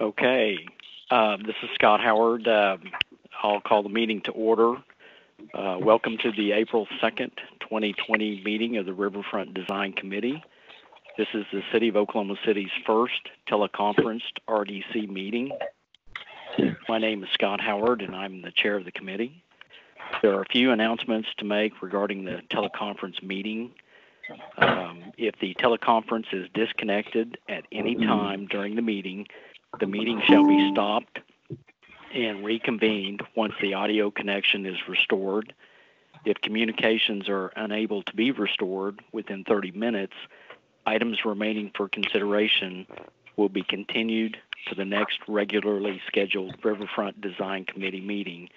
Okay, uh, this is Scott Howard. Uh, I'll call the meeting to order. Uh, welcome to the April 2nd, 2020 meeting of the Riverfront Design Committee. This is the City of Oklahoma City's first teleconferenced RDC meeting. My name is Scott Howard and I'm the chair of the committee. There are a few announcements to make regarding the teleconference meeting. Um, if the teleconference is disconnected at any time during the meeting, the meeting shall be stopped and reconvened once the audio connection is restored. If communications are unable to be restored within 30 minutes, items remaining for consideration will be continued to the next regularly scheduled Riverfront Design Committee meeting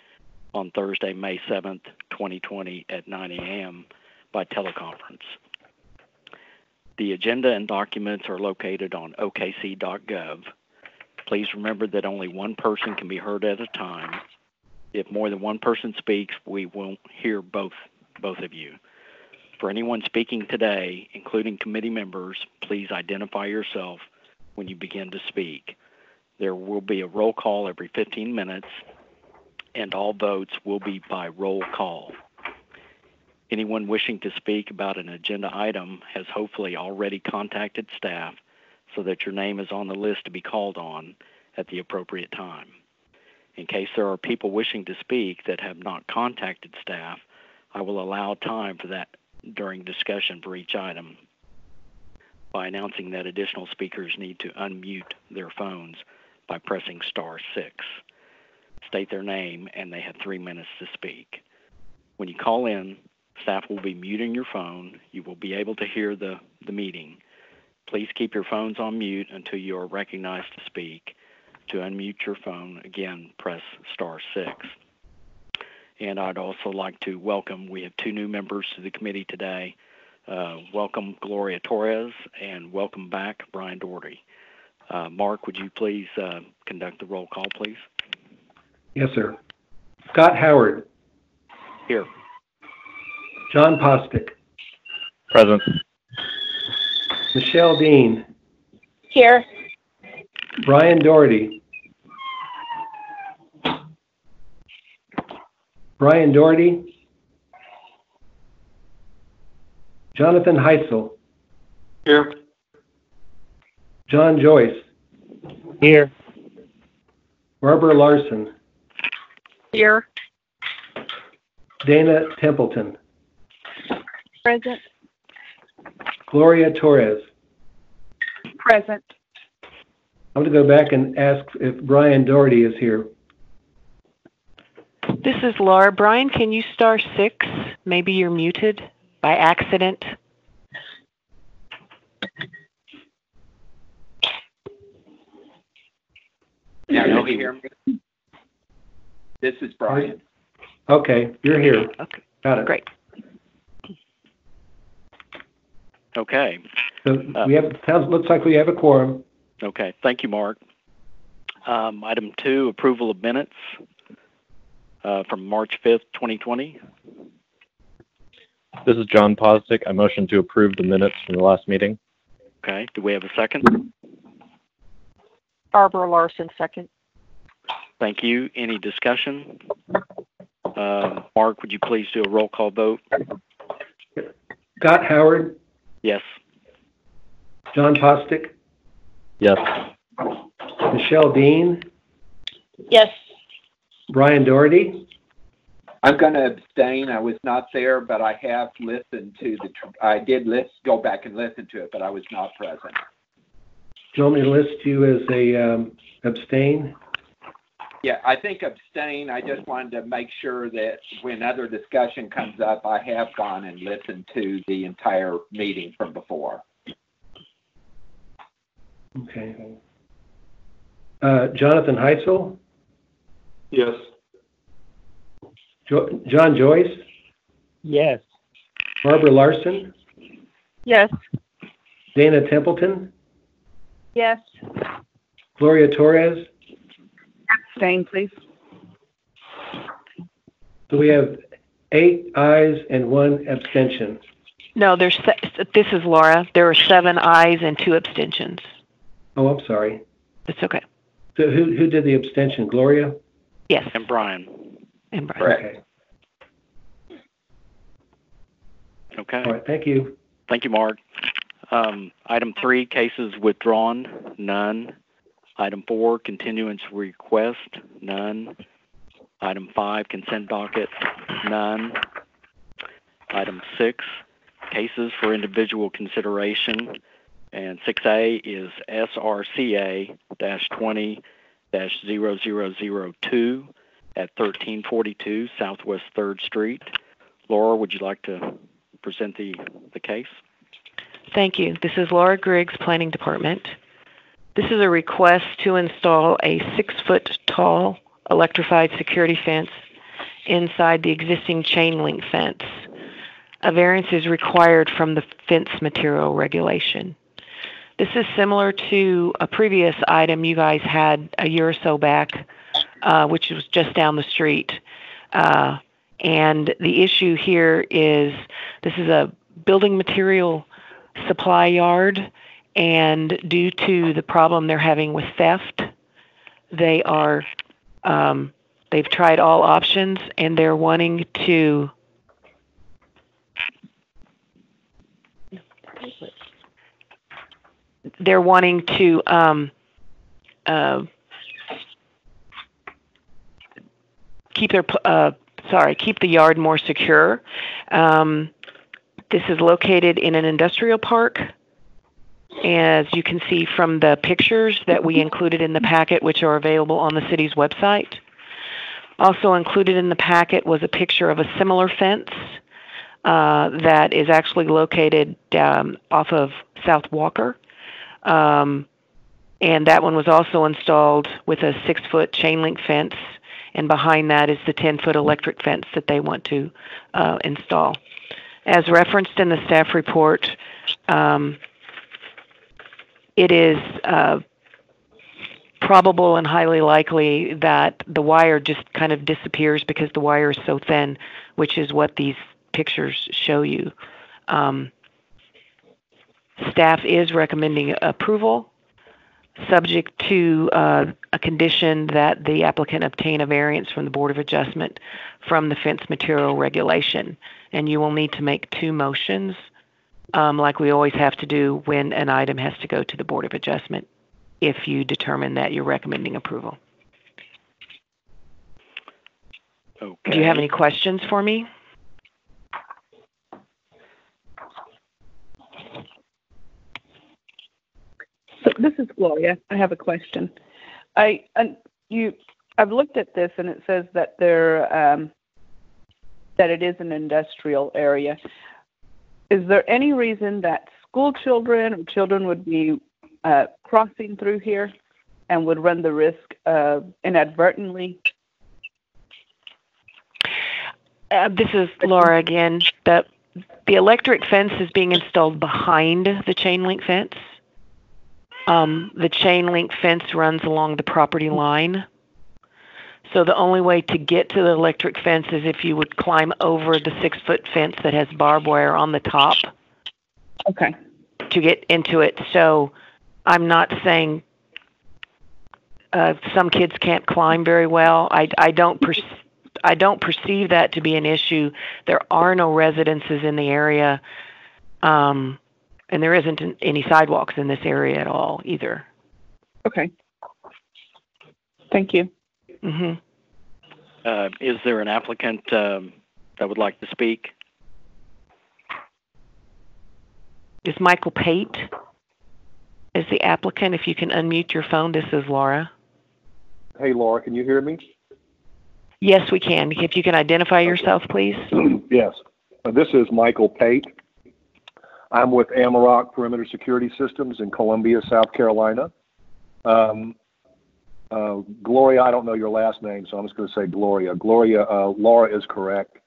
on Thursday, May 7th, 2020 at 9 a.m. by teleconference. The agenda and documents are located on okc.gov. Please remember that only one person can be heard at a time. If more than one person speaks, we won't hear both both of you. For anyone speaking today, including committee members, please identify yourself when you begin to speak. There will be a roll call every 15 minutes, and all votes will be by roll call. Anyone wishing to speak about an agenda item has hopefully already contacted staff so that your name is on the list to be called on at the appropriate time. In case there are people wishing to speak that have not contacted staff, I will allow time for that during discussion for each item by announcing that additional speakers need to unmute their phones by pressing star six. State their name and they have three minutes to speak. When you call in, staff will be muting your phone. You will be able to hear the, the meeting. Please keep your phones on mute until you are recognized to speak. To unmute your phone, again, press star six. And I'd also like to welcome, we have two new members to the committee today. Uh, welcome Gloria Torres and welcome back Brian Doherty. Uh, Mark, would you please uh, conduct the roll call, please? Yes, sir. Scott Howard. Here. John Postick. Present. Michelle Dean. Here. Brian Doherty. Brian Doherty. Jonathan Heitzel. Here. John Joyce. Here. Barbara Larson. Here. Dana Templeton. Present. Gloria Torres. Present. I'm going to go back and ask if Brian Doherty is here. This is Laura. Brian, can you star six? Maybe you're muted by accident. Now, No, he- you hear me? This is Brian. Okay, you're here. Okay, Got it. great. Okay. So we have, sounds, looks like we have a quorum. Okay. Thank you, Mark. Um, item two, approval of minutes uh, from March 5th, 2020. This is John Postic. I motion to approve the minutes from the last meeting. Okay. Do we have a second? Barbara Larson, second. Thank you. Any discussion? Uh, Mark, would you please do a roll call vote? Scott Howard, Yes. John Postick, Yes. Michelle Dean, Yes. Brian Doherty, I'm going to abstain. I was not there, but I have listened to the, tr- I did list, go back and listen to it, but I was not present. Do you want me to list you as a um, abstain? Yeah, I think abstain. I just wanted to make sure that when other discussion comes up, I have gone and listened to the entire meeting from before. Okay. Uh, Jonathan Heitzel, Yes. jo- John Joyce, Yes. Barbara Larson, Yes. Dana Templeton, Yes. Gloria Torres. Abstain, please. So we have eight ayes and one abstention. No, there's, se- this is Laura. There are seven ayes and two abstentions. Oh, I'm sorry. It's okay. So who, who did the abstention? Gloria? Yes, And Brian. and Brian. Correct. Okay. Okay. All right, thank you. Thank you, Mark. Um, item three, cases withdrawn, none. Item four, continuance request, none. Item five, consent docket, none. Item six, cases for individual consideration. And six A is SRCA twenty 2 at thirteen forty-two Southwest Third Street. Laura, would you like to present the, the case? Thank you. This is Laura Griggs, Planning Department. This is a request to install a six-foot tall electrified security fence inside the existing chain link fence. A variance is required from the fence material regulation. This is similar to a previous item you guys had a year or so back, uh, which was just down the street. Uh, and the issue here is this is a building material supply yard, and due to the problem they're having with theft, they are um, they've tried all options and they're wanting to they're wanting to um, uh, keep their uh, sorry keep the yard more secure. Um, this is located in an industrial park. As you can see from the pictures that we included in the packet, which are available on the city's website. Also included in the packet was a picture of a similar fence uh, that is actually located um, off of South Walker. Um, and that one was also installed with a six foot chain link fence. And behind that is the 10 foot electric fence that they want to uh, install. As referenced in the staff report, um, it is uh, probable and highly likely that the wire just kind of disappears because the wire is so thin, which is what these pictures show you. Um, staff is recommending approval, subject to uh, a condition that the applicant obtain a variance from the Board of Adjustment from the fence material regulation. And you will need to make two motions, um, like we always have to do when an item has to go to the Board of Adjustment, if you determine that you're recommending approval. Okay. Do you have any questions for me? So this is Gloria. I have a question. I and you I've looked at this and it says that there um, that it is an industrial area. Is there any reason that school children or children would be uh, crossing through here and would run the risk of inadvertently? Uh, this is Laura again. The the electric fence is being installed behind the chain link fence. Um, the chain link fence runs along the property line. So the only way to get to the electric fence is if you would climb over the six foot fence that has barbed wire on the top Okay. to get into it. So I'm not saying uh, some kids can't climb very well. I, I don't per, I don't perceive that to be an issue. There are no residences in the area, um, and there isn't an- any sidewalks in this area at all either. Okay. Thank you. Hmm Uh, is there an applicant um, that would like to speak? Is Michael Pate is the applicant? If you can unmute your phone, this is Laura. Hey, Laura, can you hear me? Yes, we can. If you can identify yourself, please. yes. Uh, this is Michael Pate. I'm with Amarok Perimeter Security Systems in Columbia, South Carolina. Um, uh, Gloria, I don't know your last name, so I'm just going to say Gloria. Gloria, uh, Laura is correct.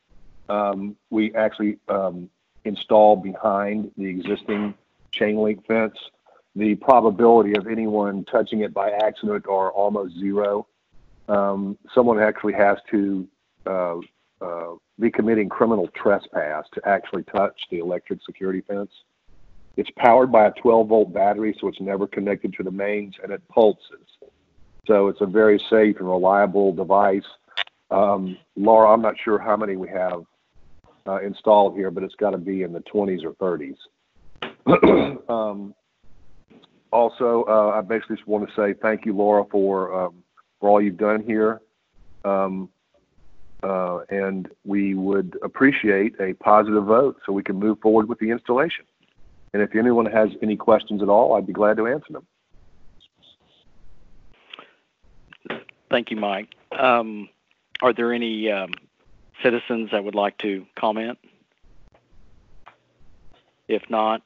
Um, we actually um, installed behind the existing chain link fence. The probability of anyone touching it by accident are almost zero. Um, someone actually has to uh, uh, be committing criminal trespass to actually touch the electric security fence. It's powered by a 12 volt battery, so it's never connected to the mains and it pulses. So it's a very safe and reliable device. Um, Laura, I'm not sure how many we have uh, installed here, but it's got to be in the 20s or 30s. um, also, uh, I basically just want to say thank you, Laura, for um, for all you've done here, um, uh, and we would appreciate a positive vote so we can move forward with the installation. And if anyone has any questions at all, I'd be glad to answer them. Thank you, Mike. Um, are there any um, citizens that would like to comment? If not,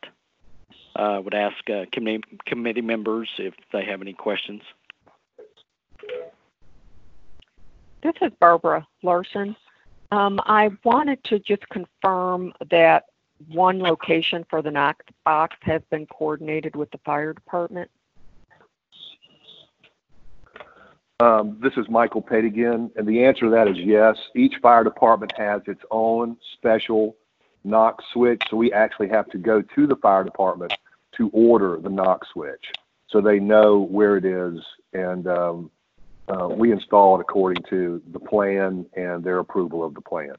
I uh, would ask uh, committee, committee members if they have any questions. This is Barbara Larson. Um, I wanted to just confirm that one location for the box has been coordinated with the fire department. Um, this is Michael Pate again, and the answer to that is yes. Each fire department has its own special Knox switch, so we actually have to go to the fire department to order the Knox switch, so they know where it is, and um, uh, we install it according to the plan and their approval of the plan.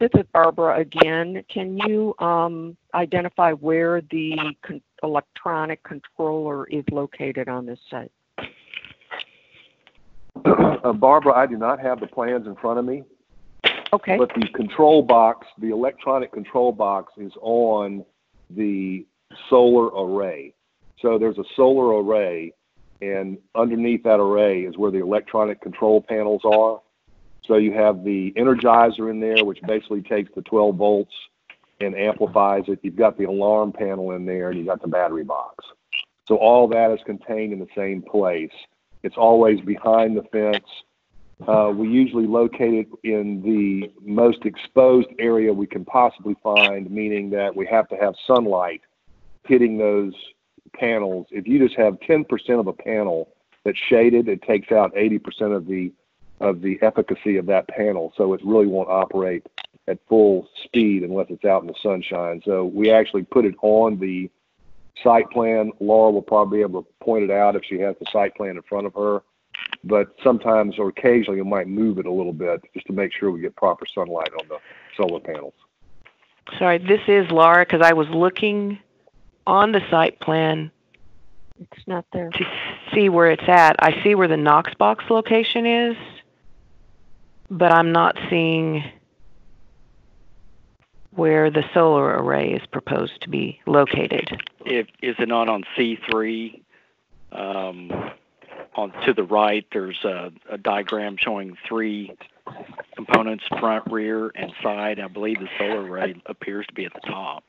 This is Barbara again. Can you um, identify where the con- electronic controller is located on this site? Uh, Barbara, I do not have the plans in front of me, Okay. but the control box, the electronic control box is on the solar array. So there's a solar array, and underneath that array is where the electronic control panels are. So you have the energizer in there, which basically takes the 12 volts and amplifies it. You've got the alarm panel in there, and you've got the battery box. So all that is contained in the same place. It's always behind the fence. Uh, we usually locate it in the most exposed area we can possibly find, meaning that we have to have sunlight hitting those panels. If you just have 10% of a panel that's shaded, it takes out 80% of the of the efficacy of that panel. So it really won't operate at full speed unless it's out in the sunshine. So we actually put it on the site plan. Laura will probably be able to point it out if she has the site plan in front of her. But sometimes or occasionally we might move it a little bit just to make sure we get proper sunlight on the solar panels. Sorry, this is Laura because I was looking on the site plan It's not there. to see where it's at. I see where the Knox box location is, but I'm not seeing where the solar array is proposed to be located. If, is it not on C3? Um, on to the right, there's a, a diagram showing three components: front, rear, and side. I believe the solar array appears to be at the top.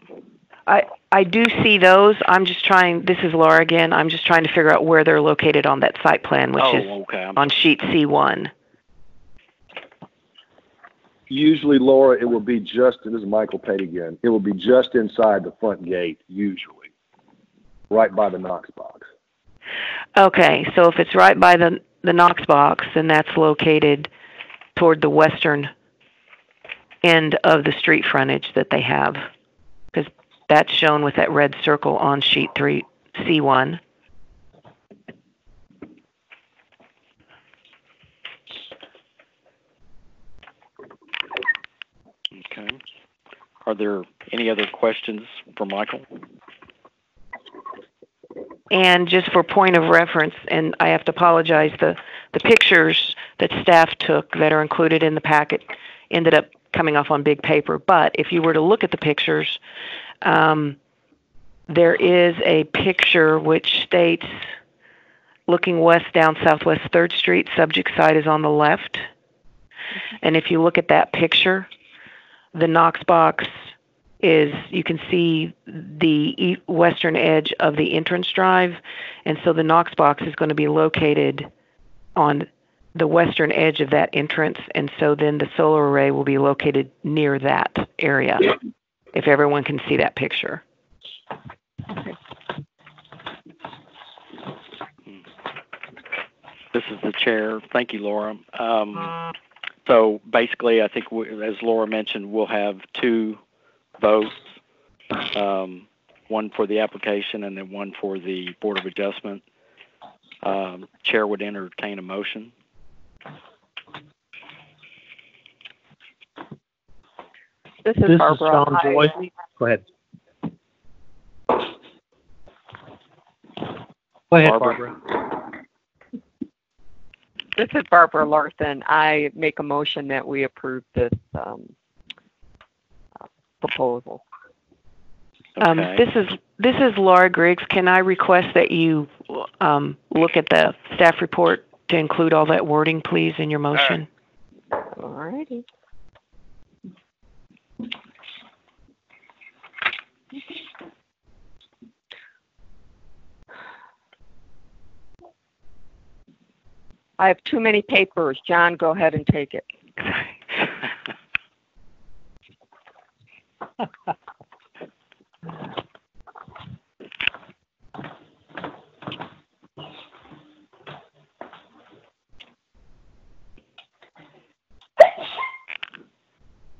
I, I do see those. I'm just trying, this is Laura again. I'm just trying to figure out where they're located on that site plan, which oh, is okay. On sheet C1. Usually, Laura, it will be just, this is Michael Pate again, it will be just inside the front gate, usually, right by the Knox box. Okay, so if it's right by the, the Knox box, then that's located toward the western end of the street frontage that they have. Because that's shown with that red circle on sheet three, C1. Okay. Are there any other questions for Michael? And just for point of reference, and I have to apologize, the, the pictures that staff took that are included in the packet ended up coming off on big paper. But if you were to look at the pictures, um, there is a picture which states looking west down Southwest 3rd Street, subject side is on the left. And if you look at that picture, the Knox box is you can see the western edge of the entrance drive, and so the Knox box is going to be located on the western edge of that entrance, and so then the solar array will be located near that area. If everyone can see that picture. This is the chair. Thank you, Laura. Um, so basically, I think we, as Laura mentioned, we'll have two votes. Um, one for the application and then one for the Board of Adjustment. Um, Chair would entertain a motion. This This is is Barbara. John I- Go ahead. Go ahead, Barbara. Barbara. This is Barbara Larson. I make a motion that we approve this um, proposal. Um, Okay. this is this is Laura Griggs. Can I request that you um, look at the staff report to include all that wording, please, in your motion? All righty. I have too many papers. John, go ahead and take it.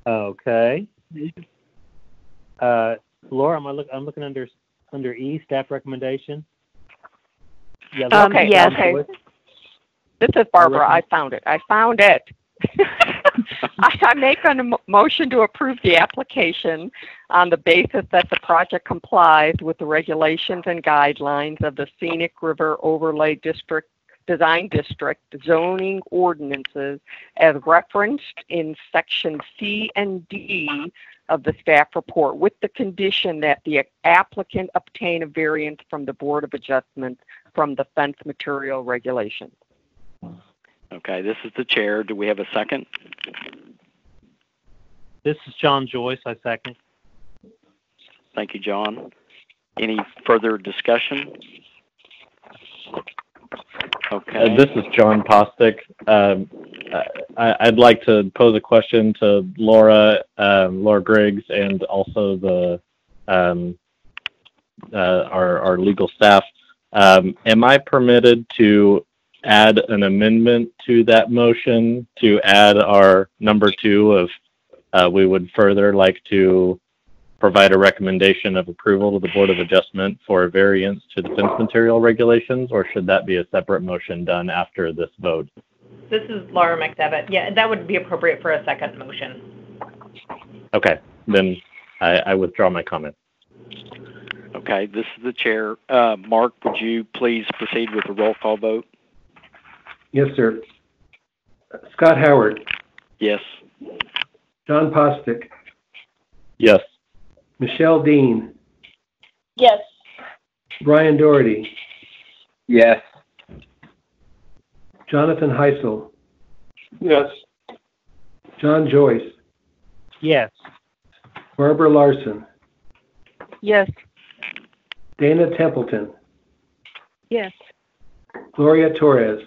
Okay. Uh, Laura, am I look, I'm looking under, under E, staff recommendation. Yeah, Um, Okay, yes. okay. This is Barbara. I found it. I found it. I I make a motion to approve the application on the basis that the project complies with the regulations and guidelines of the Scenic River Overlay District Design District zoning ordinances as referenced in section C and D of the staff report with the condition that the applicant obtain a variance from the Board of Adjustment from the fence material regulations. Okay, this is the chair. Do we have a second? This is John Joyce, I second. Thank you, John. Any further discussion? Okay. Uh, This is John Postick. Um, I, I'd like to pose a question to Laura, um, Laura Griggs, and also the um, uh, our, our legal staff. Um, am I permitted to add an amendment to that motion to add our number two of uh, we would further like to provide a recommendation of approval to the Board of Adjustment for a variance to the fence material regulations, or should that be a separate motion done after this vote? This is Laura McDevitt. Yeah, that would be appropriate for a second motion. Okay, then I, I withdraw my comment. Okay, this is the chair. Uh, Mark, would you please proceed with the roll call vote? Yes, sir. Scott Howard, Yes. John Postick, Yes. Michelle Dean, Yes. Brian Doherty, Yes. Jonathan Heisel, Yes. John Joyce, Yes. Barbara Larson, Yes. Dana Templeton, Yes. Gloria Torres.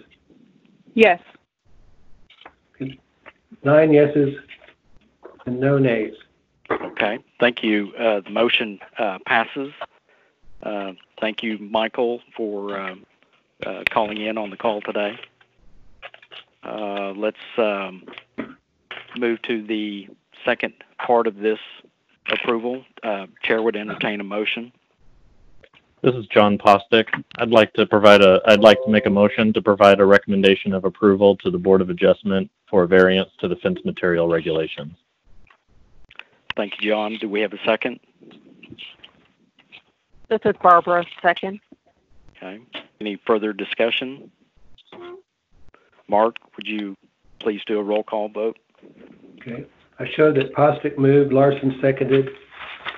Yes. Nine yeses and no nays. Okay, thank you. Uh, the motion uh, passes. Uh, thank you, Michael, for um, uh, calling in on the call today. Uh, let's um, move to the second part of this approval. Uh, Chair would entertain a motion. This is John Postick. I'd like to provide a, I'd like to make a motion to provide a recommendation of approval to the Board of Adjustment for a variance to the fence material regulations. Thank you, John. Do we have a second? This is Barbara, second. Okay. Any further discussion? Mark, would you please do a roll call vote? Okay. I showed that Postick moved, Larson seconded.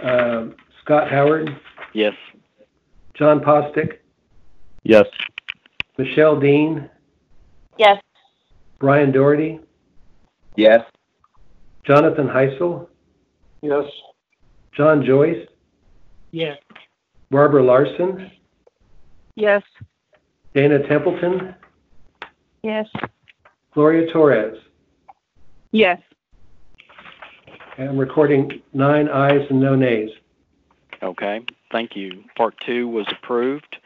Um, Scott Howard, Yes. John Postick, Yes. Michelle Dean, Yes. Brian Doherty, Yes. Jonathan Heisel, Yes. John Joyce, Yes. Barbara Larson, Yes. Dana Templeton, Yes. Gloria Torres. Yes. And I'm recording nine ayes and no nays. Okay, thank you. Part two was approved.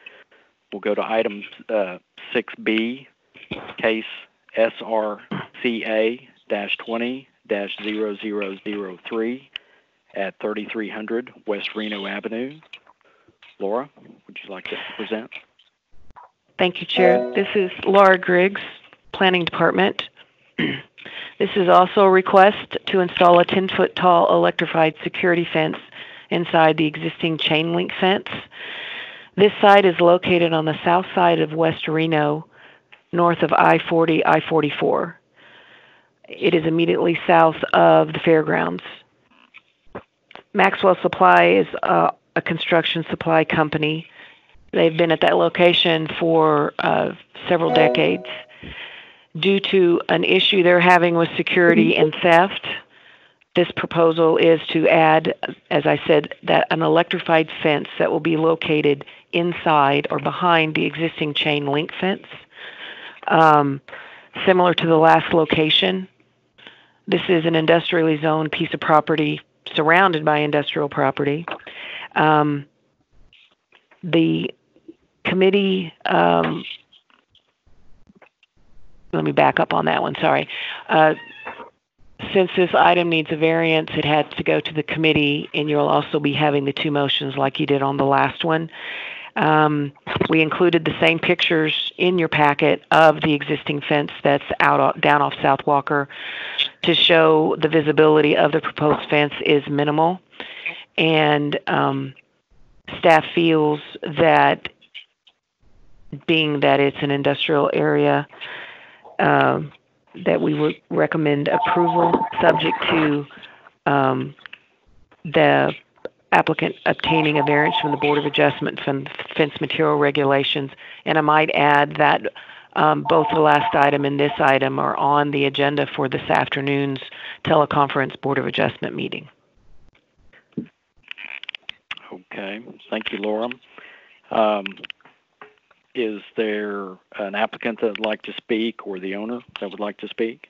We'll go to item uh, 6B, case SRCA-20-0003 at 3300 West Reno Avenue. Laura, would you like to present? Thank you, Chair. This is Laura Griggs, Planning Department. This is also a request to install a 10-foot tall electrified security fence inside the existing chain link fence. This site is located on the south side of West Reno, north of I-40, I-44. It is immediately south of the fairgrounds. Maxwell Supply is uh, a construction supply company. They've been at that location for uh, several decades. Due to an issue they're having with security and theft, this proposal is to add, as I said, that an electrified fence that will be located inside or behind the existing chain link fence. Um, similar to the last location, this is an industrially zoned piece of property surrounded by industrial property. Um, the committee, um, let me back up on that one, sorry. Uh, since this item needs a variance, it had to go to the committee, and you'll also be having the two motions like you did on the last one. Um, we included the same pictures in your packet of the existing fence that's out down off South Walker to show the visibility of the proposed fence is minimal. And um, staff feels that being that it's an industrial area, um, that we would recommend approval subject to um, the applicant obtaining a variance from the Board of Adjustment from fence material regulations. And I might add that um, both the last item and this item are on the agenda for this afternoon's teleconference Board of Adjustment meeting. Okay, thank you, Laura. Um, is there an applicant that would like to speak or the owner that would like to speak?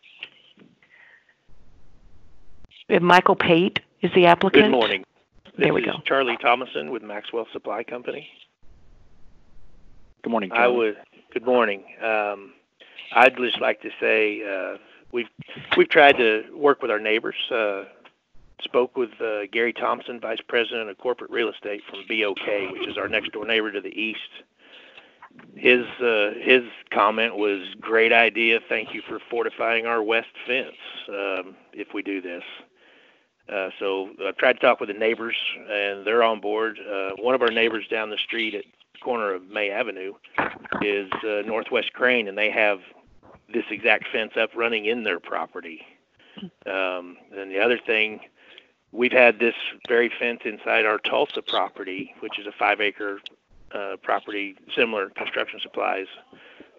We have Michael Pate is the applicant. Good morning. This There we is go. Charlie Thomason with Maxwell Supply Company. Good morning, I Charlie. would. Good morning. Um, I'd just like to say uh, we've we've tried to work with our neighbors. Uh, spoke with uh, Gary Thompson, Vice President of Corporate Real Estate from BOK, which is our next door neighbor to the east. His uh, his comment was great idea. Thank you for fortifying our west fence. Um, if we do this. Uh, so I tried to talk with the neighbors, and they're on board. Uh, one of our neighbors down the street at the corner of May Avenue is uh, Northwest Crane, and they have this exact fence up running in their property. Um, and the other thing, we've had this very fence inside our Tulsa property, which is a five-acre uh, property, similar construction supplies,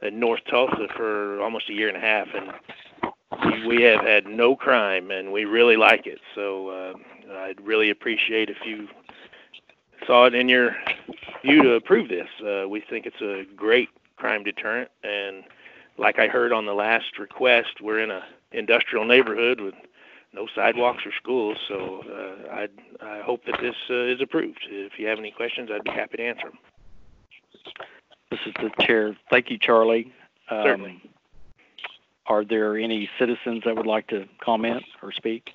in North Tulsa for almost a year and a half, and we- have had no crime, and we really like it. So uh, I'd really appreciate if you saw it in your view to approve this. Uh, we think it's a great crime deterrent, and like I heard on the last request, we're in a industrial neighborhood with no sidewalks or schools. So uh, I I hope that this uh, is approved. If you have any questions, I'd be happy to answer them. This is the chair. Thank you, Charlie. Um, Certainly. Are there any citizens that would like to comment or speak?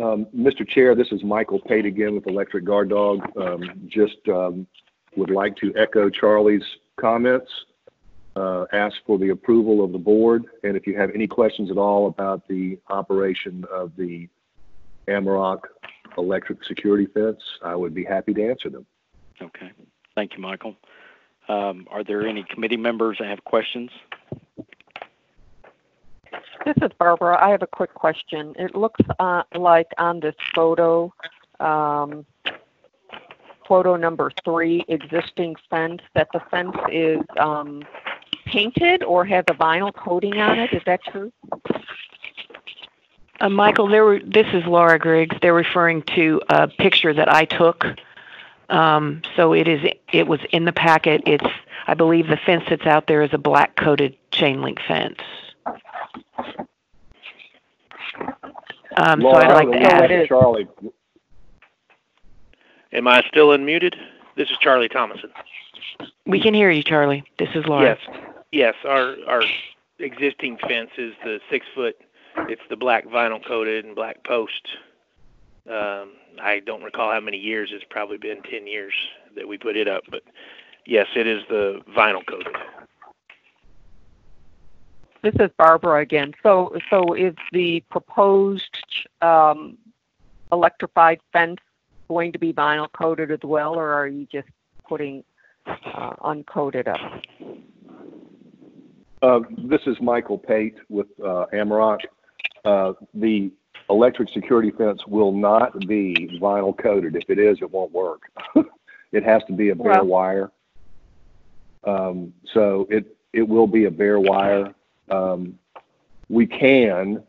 Um, Mr. Chair, this is Michael Pate again with Electric Guard Dog. Um, just um, would like to echo Charlie's comments, uh, ask for the approval of the board, and if you have any questions at all about the operation of the Amarok electric security fence, I would be happy to answer them. Okay. Thank you, Michael. Um, are there any committee members that have questions? This is Barbara. I have a quick question. It looks uh, like on this photo, um, photo number three, existing fence, that the fence is um, painted or has a vinyl coating on it. Is that true? Uh, Michael, there were, this is Laura Griggs. They're referring to a picture that I took. Um, so it is, it was in the packet. It's, I believe the fence that's out there is a black coated chain link fence. Um, so I'd like to I ask, if Charlie, Am I still unmuted? This is Charlie Thomason. we can hear you, Charlie. This is Laura. Yes, yes. Our our existing fence is the six foot. It's the black vinyl coated and black post Um, I don't recall how many years. It's probably been 10 years that we put it up, but yes, it is the vinyl coated. This is Barbara again. So, so is the proposed um, electrified fence going to be vinyl coated as well, or are you just putting uh, uncoated up? Uh, this is Michael Pate with uh, Amarok. Uh, the electric security fence will not be vinyl coated. If it is, it won't work. it has to be a bare Well- wire. Um, so it it will be a bare wire. Um, we can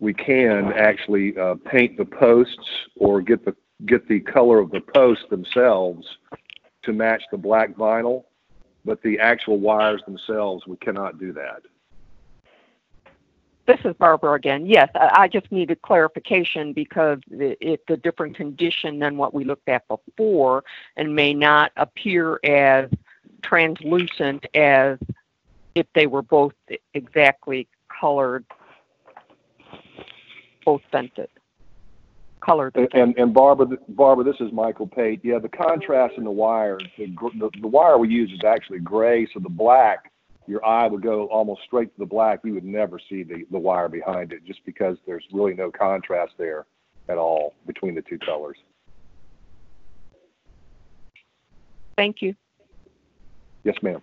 we can actually uh, paint the posts or get the get the color of the posts themselves to match the black vinyl, but the actual wires themselves we cannot do that. This is Barbara again. Yes, I, just needed clarification because it, it's a different condition than what we looked at before and may not appear as translucent as if they were both exactly colored, both fences. Colored. And, and, and Barbara, Barbara, this is Michael Pate. Yeah, the contrast in the wire, the, the, the wire we use is actually gray, so the black, your eye would go almost straight to the black. You would never see the, the wire behind it just because there's really no contrast there at all between the two colors. Thank you. Yes, ma'am.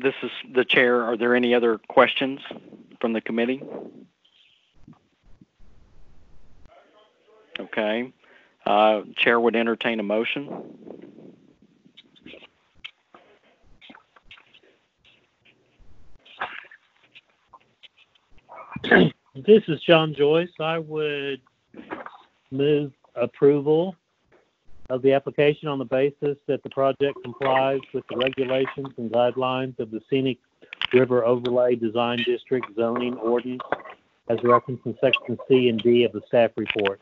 This is the chair. Are there any other questions from the committee? Okay. Uh, chair would entertain a motion. This is John Joyce. I would move approval of the application on the basis that the project complies with the regulations and guidelines of the Scenic River Overlay Design District zoning ordinance as referenced in section C and D of the staff report,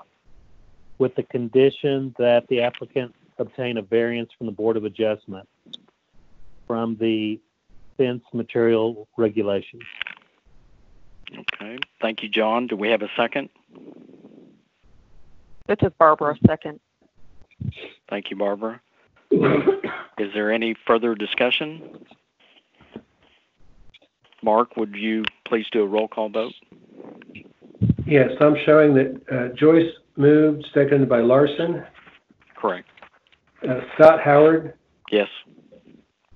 with the condition that the applicant obtain a variance from the Board of Adjustment from the fence material regulations. Okay. Thank you, John. Do we have a second? This is Barbara, second. Thank you, Barbara. Is there any further discussion? Mark, would you please do a roll call vote? Yes, I'm showing that uh, Joyce moved, seconded by Larson. Correct. Uh, Scott Howard, Yes.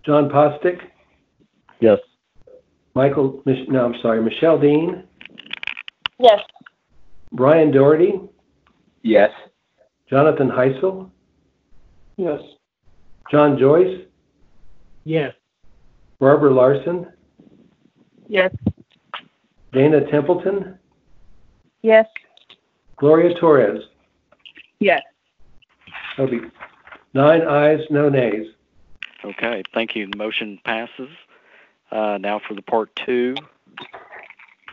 John Postic, Yes. Michael, no, I'm sorry, Michelle Dean, Yes. Brian Doherty, Yes. Jonathan Heisel, Yes. John Joyce, Yes. Barbara Larson, Yes. Dana Templeton, Yes. Gloria Torres. Yes. That'll be nine ayes, no nays. Okay. Thank you. The motion passes. Uh, now for the part two.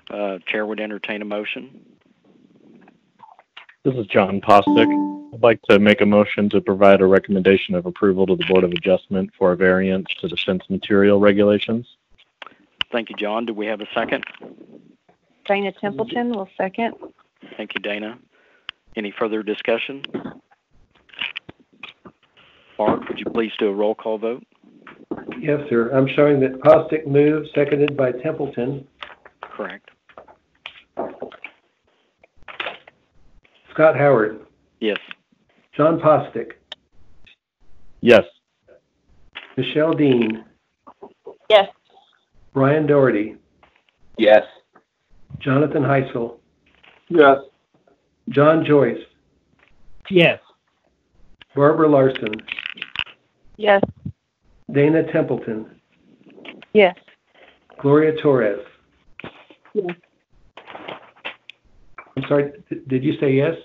Uh, chair would entertain a motion. This is John Postic. I'd like to make a motion to provide a recommendation of approval to the Board of Adjustment for a variance to the fence material regulations. Thank you, John. Do we have a second? Dana Templeton will second. Thank you, Dana. Any further discussion? Mark, would you please do a roll call vote? Yes, sir. I'm showing that Postic moved, seconded by Templeton. Correct. Scott Howard, Yes. John Postic, Yes. Michelle Dean, Yes. Brian Doherty, Yes. Jonathan Heisel, Yes. John Joyce, Yes. Barbara Larson, Yes. Dana Templeton, Yes. Gloria Torres. Yes. I'm sorry, th- did you say yes?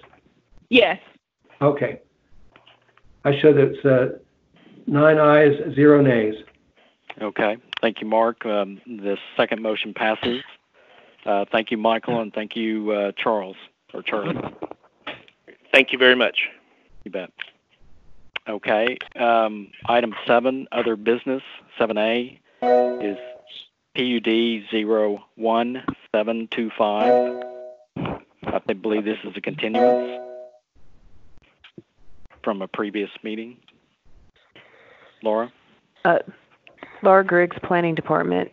Yes. Okay. I show that it's uh, nine ayes, zero nays. Okay. Thank you, Mark. Um, the second motion passes. Uh, thank you, Michael, and thank you, uh, Charles, or Charlie. Thank you very much. You bet. Okay. Um, item seven, other business, seven A, is PUD zero one seven two five. I believe this is a continuance from a previous meeting. Laura? Uh, Laura Griggs, Planning Department.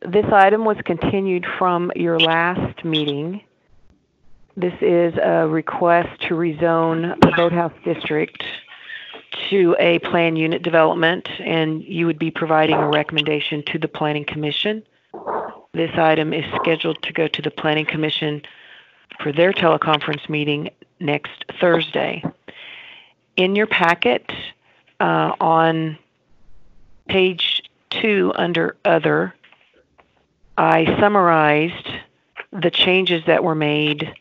This item was continued from your last meeting. This is a request to rezone the Boathouse District to a plan unit development, and you would be providing a recommendation to the Planning Commission. This item is scheduled to go to the Planning Commission for their teleconference meeting next Thursday. In your packet, uh, on page two under Other, I summarized the changes that were made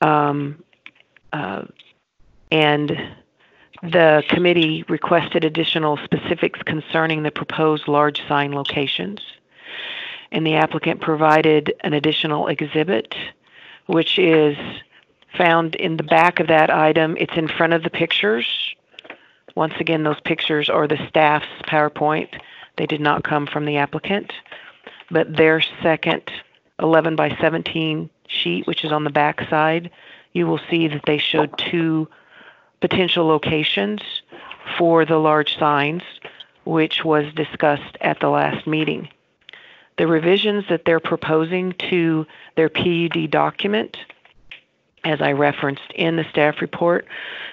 um, uh, and the committee requested additional specifics concerning the proposed large sign locations. And the applicant provided an additional exhibit, which is found in the back of that item. It's in front of the pictures. Once again, those pictures are the staff's PowerPoint. They did not come from the applicant. But their second 11 by 17 sheet, which is on the back side, you will see that they showed two potential locations for the large signs, which was discussed at the last meeting. The revisions that they're proposing to their PUD document, as I referenced in the staff report,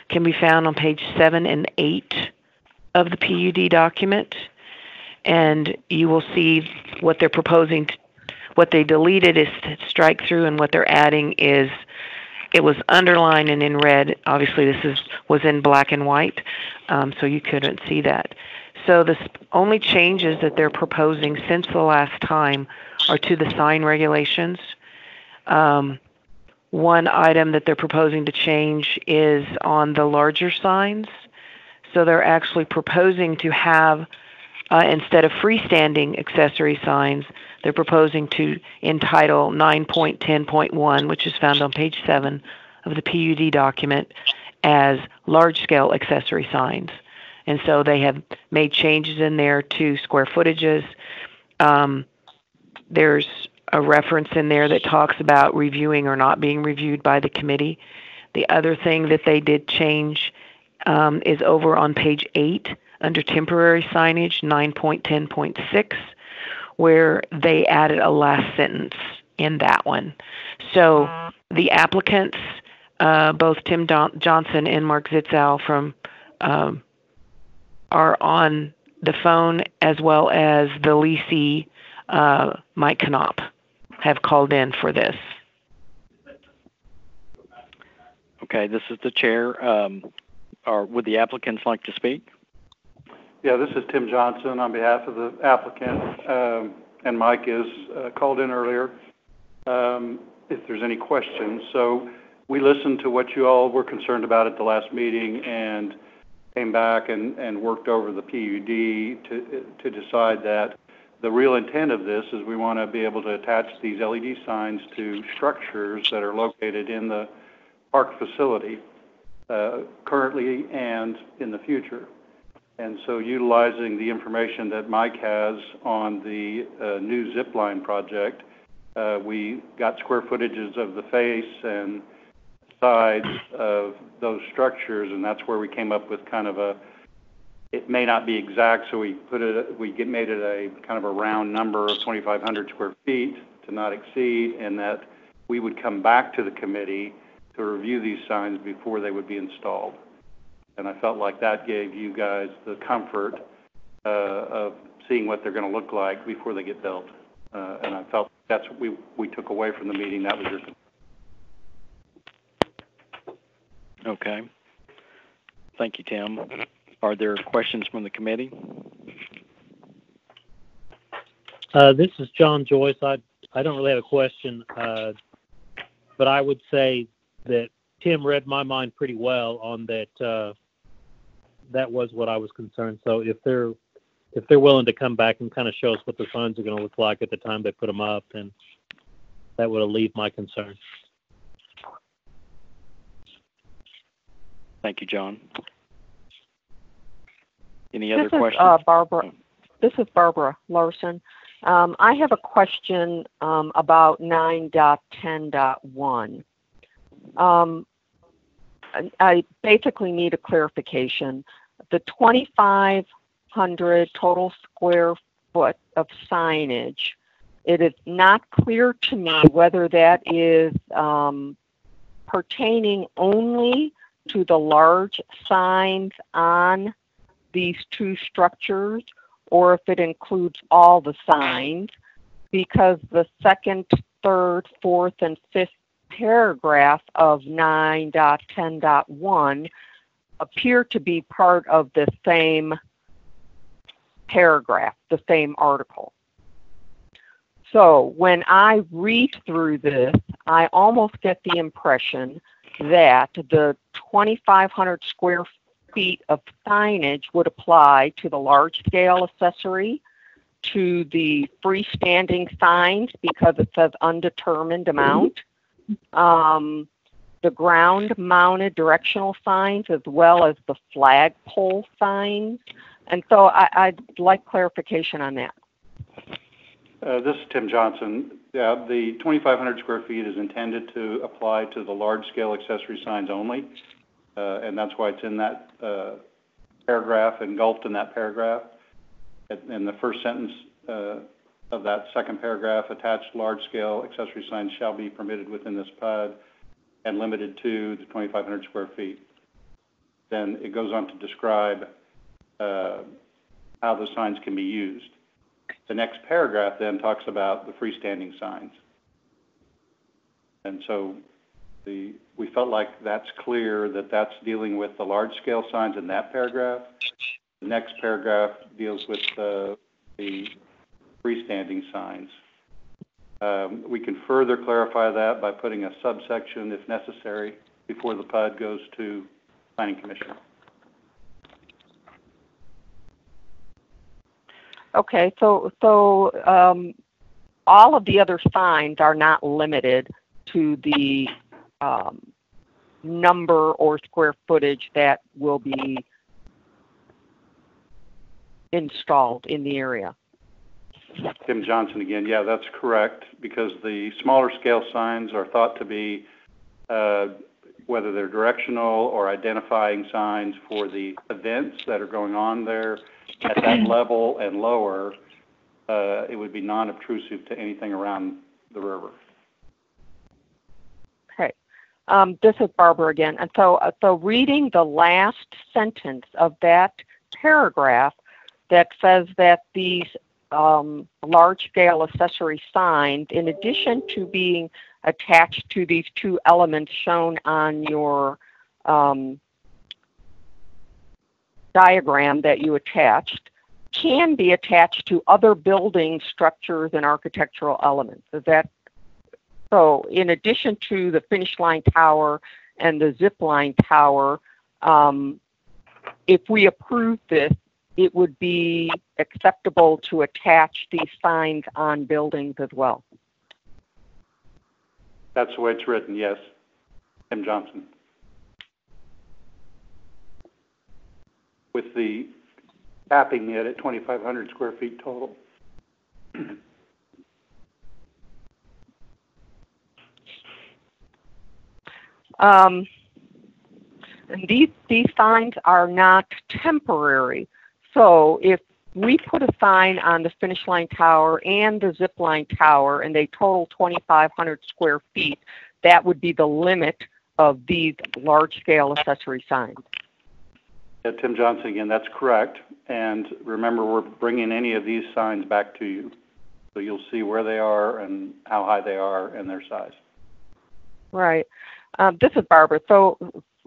can be found on page 7 and 8 of the PUD document. And you will see what they're proposing, what they deleted is strike through, and what they're adding is it was underlined and in red. Obviously, this is was in black and white, um, so you couldn't see that. So the only changes that they're proposing since the last time are to the sign regulations. Um, one item that they're proposing to change is on the larger signs. So they're actually proposing to have, uh, instead of freestanding accessory signs, they're proposing to entitle 9.10.1, which is found on page 7 of the PUD document, as large scale accessory signs. And so they have made changes in there to square footages. Um, there's a reference in there that talks about reviewing or not being reviewed by the committee. The other thing that they did change um, is over on page 8 under temporary signage 9.10.6 where they added a last sentence in that one. So the applicants, uh, both Tim Don- Johnson and Mark Zitzow from um, are on the phone as well as the leasee, uh, Mike Knopp, have called in for this. Okay, this is the chair. Um, or would the applicants like to speak? Yeah, this is Tim Johnson on behalf of the applicant, um, and Mike is uh, called in earlier. Um, if there's any questions, so we listened to what you all were concerned about at the last meeting and came back and, and worked over the PUD to to decide that the real intent of this is we want to be able to attach these LED signs to structures that are located in the park facility uh, currently and in the future. And so utilizing the information that Mike has on the uh, new zip line project, uh, we got square footages of the face and sides of those structures, and that's where we came up with kind of a, it may not be exact, so we put it, we get, made it a kind of a round number of 2,500 square feet to not exceed, and that we would come back to the committee to review these signs before they would be installed and I felt like that gave you guys the comfort uh, of seeing what they're going to look like before they get built. Uh, and I felt that's what we, we took away from the meeting. That was your. Okay. Thank you, Tim. Are there questions from the committee? Uh, this is John Joyce. I I don't really have a question, uh, but I would say that Tim read my mind pretty well on that uh, that was what I was concerned. So if they're if they're willing to come back and kind of show us what the signs are going to look like at the time they put them up, then that would alleviate my concern. Thank you, John. Any other this questions? Is, uh, Barbara. This is Barbara Larson. Um, I have a question um, about 9.10.1. um, I- I basically need a clarification. The 2,500 total square foot of signage, it is not clear to me whether that is um, pertaining only to the large signs on these two structures or if it includes all the signs because the second, third, fourth, and fifth paragraph of 9.10.1 appear to be part of the same paragraph, the same article. So when I read through this, I almost get the impression that the 2,500 square feet of signage would apply to the large scale accessory, to the freestanding signs because it says undetermined amount, um, the ground mounted directional signs as well as the flagpole signs. And so I, I'd like clarification on that. Uh, This is Tim Johnson. Yeah, the 2,500 square feet is intended to apply to the large-scale accessory signs only, uh, and that's why it's in that uh, paragraph, engulfed in that paragraph. In- the first sentence uh, of that second paragraph, attached large-scale accessory signs shall be permitted within this PUD and limited to the 2,500 square feet. Then it goes on to describe uh, how the signs can be used. The next paragraph then talks about the freestanding signs. And so we felt like that's clear, that that's dealing with the large-scale signs in that paragraph. The next paragraph deals with the, the freestanding signs. Um, we can further clarify that by putting a subsection, if necessary, before the PUD goes to planning commission. Okay, so, so, um, all of the other signs are not limited to the, um, number or square footage that will be installed in the area. Tim Johnson again. Yeah, that's correct, because the smaller scale signs are thought to be, uh, whether they're directional or identifying signs for the events that are going on there at that level and lower, uh, it would be non-obtrusive to anything around the river. Um, this is Barbara again. And so, uh, so reading the last sentence of that paragraph that says that these um, large-scale accessory signs, in addition to being attached to these two elements shown on your um, diagram that you attached, can be attached to other building structures and architectural elements. Is that so? In addition to the finish line tower and the zip line tower, um, if we approve this, it would be acceptable to attach these signs on buildings as well. That's the way it's written, yes. Tim Johnson. With the capping it at 2,500 square feet total. Um, and these, these signs are not temporary. So if we put a sign on the finish line tower and the zip line tower and they total 2,500 square feet, that would be the limit of these large scale accessory signs. Yeah, Tim Johnson again, that's correct. And remember, we're bringing any of these signs back to you. So you'll see where they are and how high they are and their size. Right. Um, this is Barbara. So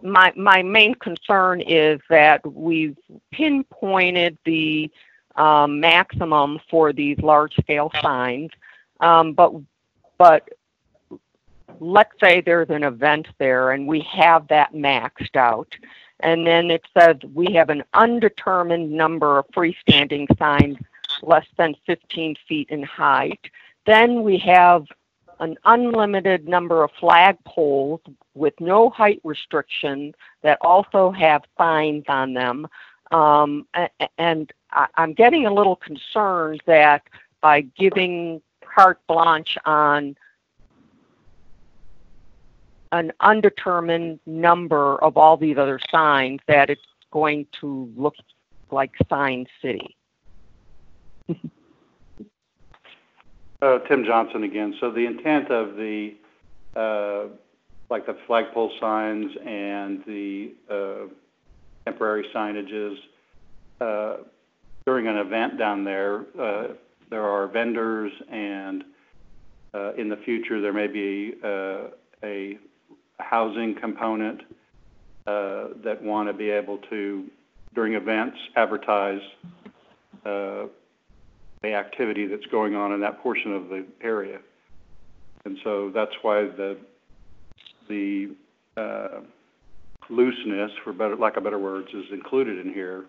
my my main concern is that we've pinpointed the um, maximum for these large scale signs, um, but but let's say there's an event there and we have that maxed out, and then it says we have an undetermined number of freestanding signs less than 15 feet in height. Then we have an unlimited number of flagpoles with no height restriction that also have signs on them. Um, and I'm getting a little concerned that by giving carte blanche on an undetermined number of all these other signs that it's going to look like Sign City. Uh, Tim Johnson again. So the intent of the, uh, like the flagpole signs and the uh, temporary signages, uh, during an event down there, uh, there are vendors and uh, in the future there may be uh, a housing component that want to be able to, during events, advertise the activity that's going on in that portion of the area. And so that's why the the uh, looseness, for better lack of better words, is included in here,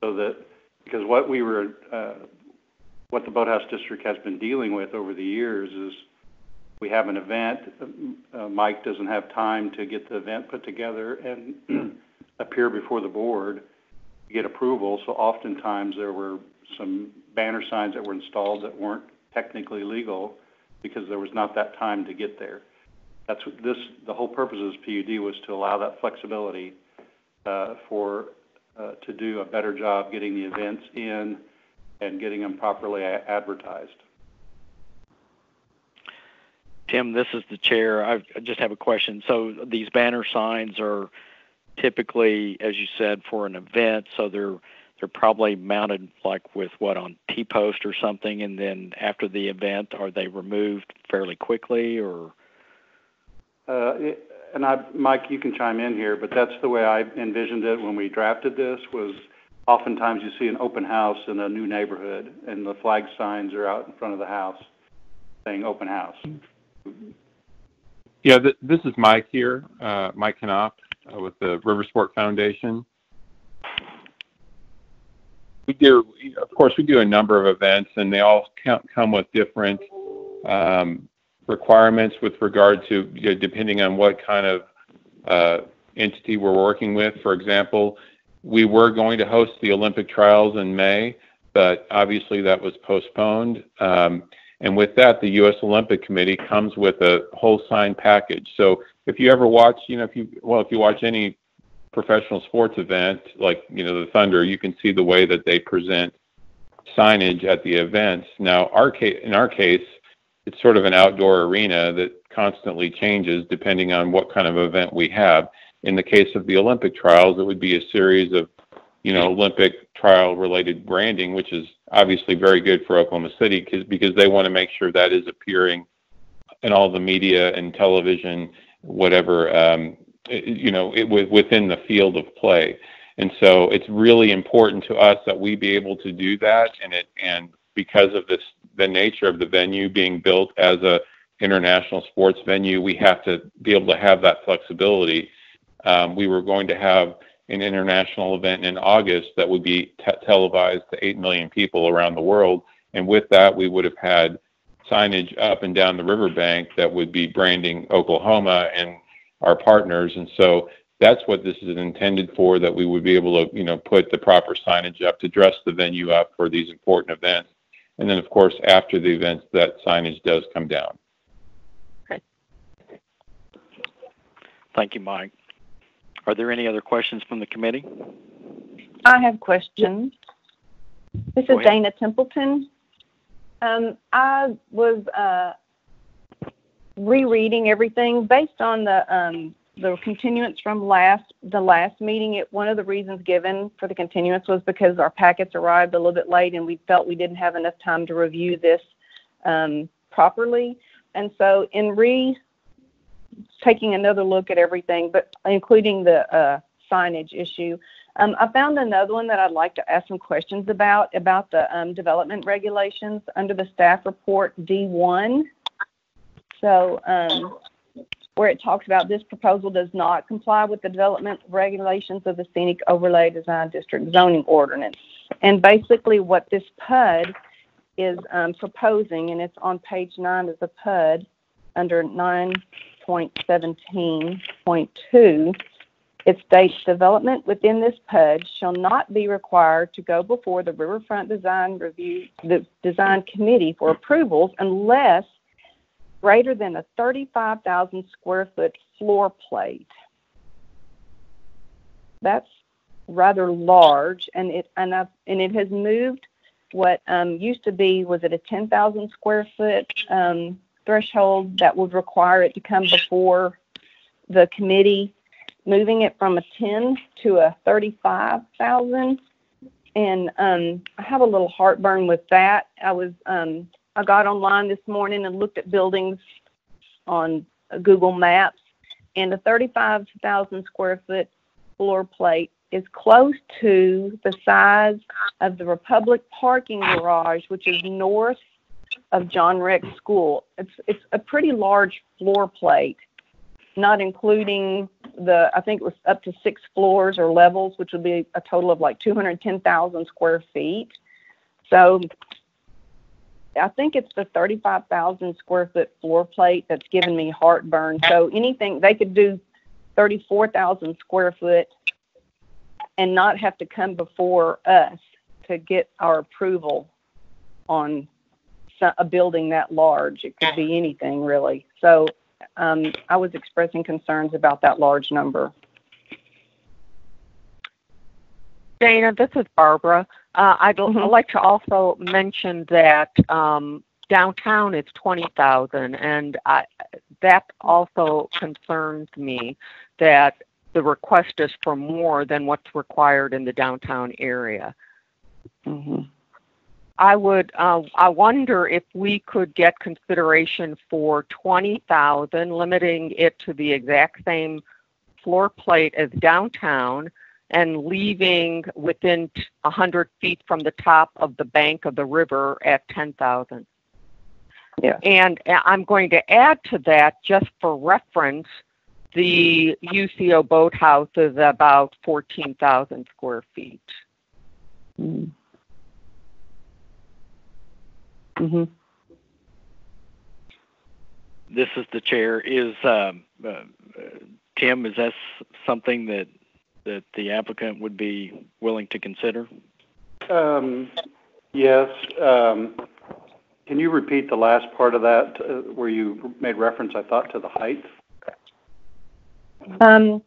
so that because what we were uh, what the Boathouse District has been dealing with over the years is we have an event, uh, Mike doesn't have time to get the event put together and appear before the board to get approval. So oftentimes there were some banner signs that were installed that weren't technically legal because there was not that time to get there. That's what this, the whole purpose of this PUD was to allow that flexibility uh, for, uh, to do a better job getting the events in and getting them properly advertised. Tim, this is the chair. I I just have a question. So these banner signs are typically, as you said, for an event, so they're they're probably mounted like with what on T-post or something, and then after the event, are they removed fairly quickly or? Uh, it- And I, Mike, you can chime in here, but that's the way I envisioned it when we drafted this, was oftentimes you see an open house in a new neighborhood, and the flag signs are out in front of the house saying open house. Yeah, th- this is Mike here, uh, Mike Knopp uh, with the River Sport Foundation. We do, of course, we do a number of events, and they all come with different um, requirements with regard to, you know, depending on what kind of uh, entity we're working with. For example, we were going to host the Olympic trials in May, but obviously that was postponed. Um, and with that, the U.S. Olympic Committee comes with a whole sign package. So if you ever watch, you know, if you well, if you watch any professional sports event like you know the Thunder, you can see the way that they present signage at the events. Now, our case, in our case, it's sort of an outdoor arena that constantly changes depending on what kind of event we have. In the case of the Olympic trials, it would be a series of you know Olympic trial related branding, which is obviously very good for Oklahoma City because because they want to make sure that is appearing in all the media and television, whatever um, you know, it, within the field of play. And so it's really important to us that we be able to do that. And it and because of this, the nature of the venue being built as a international sports venue, we have to be able to have that flexibility. Um, we were going to have an international event in August that would be te- televised to 8 million people around the world. And with that, we would have had signage up and down the riverbank that would be branding Oklahoma and our partners. And so that's what this is intended for, that we would be able to, you know, put the proper signage up to dress the venue up for these important events. And then, of course, after the events, that signage does come down. Thank you, Mike. Are there any other questions from the committee? I have questions. This is. Dana Templeton. Um, I was uh, rereading everything based on the um, the continuance from last the last meeting. It, one of the reasons given for the continuance was because our packets arrived a little bit late, and we felt we didn't have enough time to review this um, properly. And so, in re taking another look at everything, but including the uh, signage issue. Um, I found another one that I'd like to ask some questions about, about the um, development regulations under the staff report D1. So, um, where it talks about this proposal does not comply with the development regulations of the Scenic Overlay Design District zoning ordinance. And basically, what this PUD is um, proposing, and it's on page nine of the PUD under 9.17.2, it states development within this PUD shall not be required to go before the Riverfront Design Review, the Design Committee for approvals unless greater than a 35,000 square foot floor plate. That's rather large, and it and I've, and it has moved. What um, used to be was it a 10,000 square foot um, threshold that would require it to come before the committee, moving it from a 10 to a 35,000. And um, I have a little heartburn with that. I was um, I got online this morning and looked at buildings on Google Maps, and a 35,000 square foot floor plate is close to the size of the Republic parking garage, which is north of John Rex School. It's it's a pretty large floor plate, not including the I think it was up to six floors or levels, which would be a total of like 210,000 square feet. So I think it's the 35,000 square foot floor plate that's giving me heartburn. So anything they could do 34,000 square foot and not have to come before us to get our approval on a building that large. It could be anything really. So um, I was expressing concerns about that large number. Dana, this is Barbara. Uh, I'd mm-hmm. like to also mention that um, downtown is 20,000 and I, that also concerns me that the request is for more than what's required in the downtown area. Mm-hmm. I would. Uh, I wonder if we could get consideration for twenty thousand, limiting it to the exact same floor plate as downtown, and leaving within a hundred feet from the top of the bank of the river at ten thousand. Yeah. And I'm going to add to that, just for reference, the UCO boathouse is about 14,000 square feet. Mm. hmm This is the chair. Is um, uh, Tim? Is that something that that the applicant would be willing to consider? Um, yes. Um, can you repeat the last part of that uh, where you made reference, I thought, to the height? Um,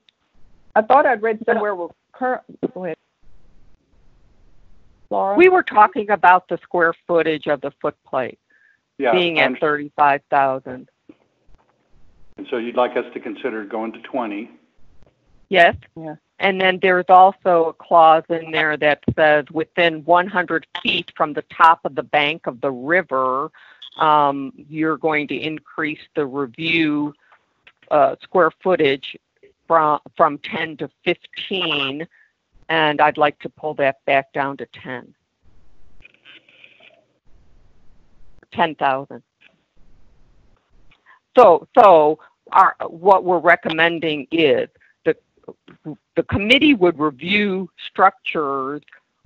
I thought I'd read somewhere we're current. Laura? We were talking about the square footage of the footplate yeah, being at 35,000. And so you'd like us to consider going to 20? Yes. Yeah. And then there's also a clause in there that says within 100 feet from the top of the bank of the river, um, you're going to increase the review uh, square footage from from 10 to 15, and I'd like to pull that back down to 10. 10,000. So, so our, what we're recommending is the committee would review structures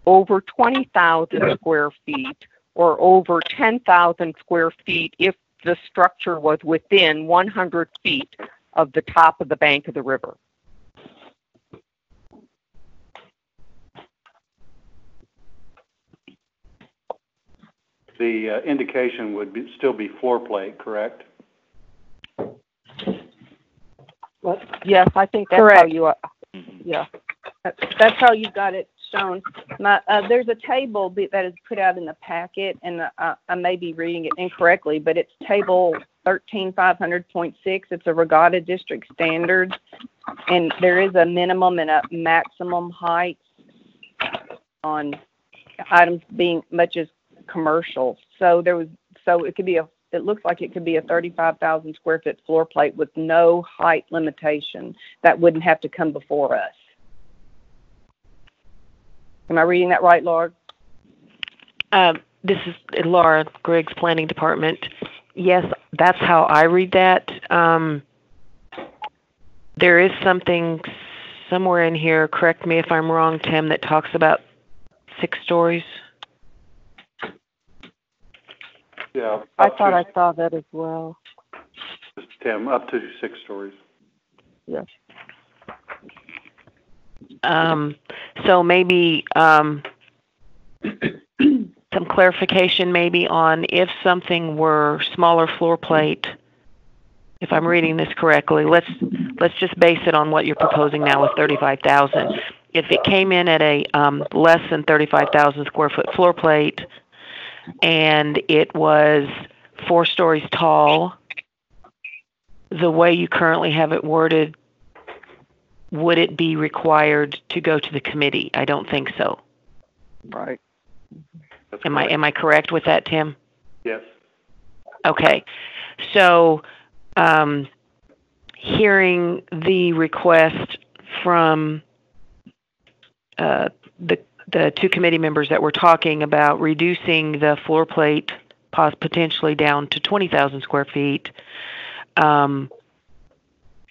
over 20,000 square feet or over 10,000 square feet if the structure was within 100 feet of the top of the bank of the river. The uh, indication would be, still be floor plate, correct? What? Yes, I think that's Correct. how you are. Yeah. That's how you've got it shown. My, uh, there's a table that is put out in the packet, and uh, I may be reading it incorrectly, but it's table 13500.6. It's a regatta district standard, and there is a minimum and a maximum height on items being much as commercial. So there was, so it could be a, it looks like it could be a 35,000 square foot floor plate with no height limitation that wouldn't have to come before us. Am I reading that right, Laura? Um, this is Laura Griggs, Planning Department. Yes, that's how I read that. Um, there is something somewhere in here, correct me if I'm wrong, Tim, that talks about six stories. Yeah. I thought to- I saw that as well. Tim, up to six stories. Yes. Um, so maybe um, some clarification maybe on if something were smaller floor plate, if I'm reading this correctly, let's let's just base it on what you're proposing now with 35,000. If it came in at a um, less than 35,000 square foot floor plate, and it was four stories tall, the way you currently have it worded, would it be required to go to the committee? I don't think so. Right. That's Am I correct. am I correct with that, Tim? Yes. Okay. So, um, hearing the request from uh, the the two committee members that were talking about reducing the floor plate potentially down to 20,000 square feet, um,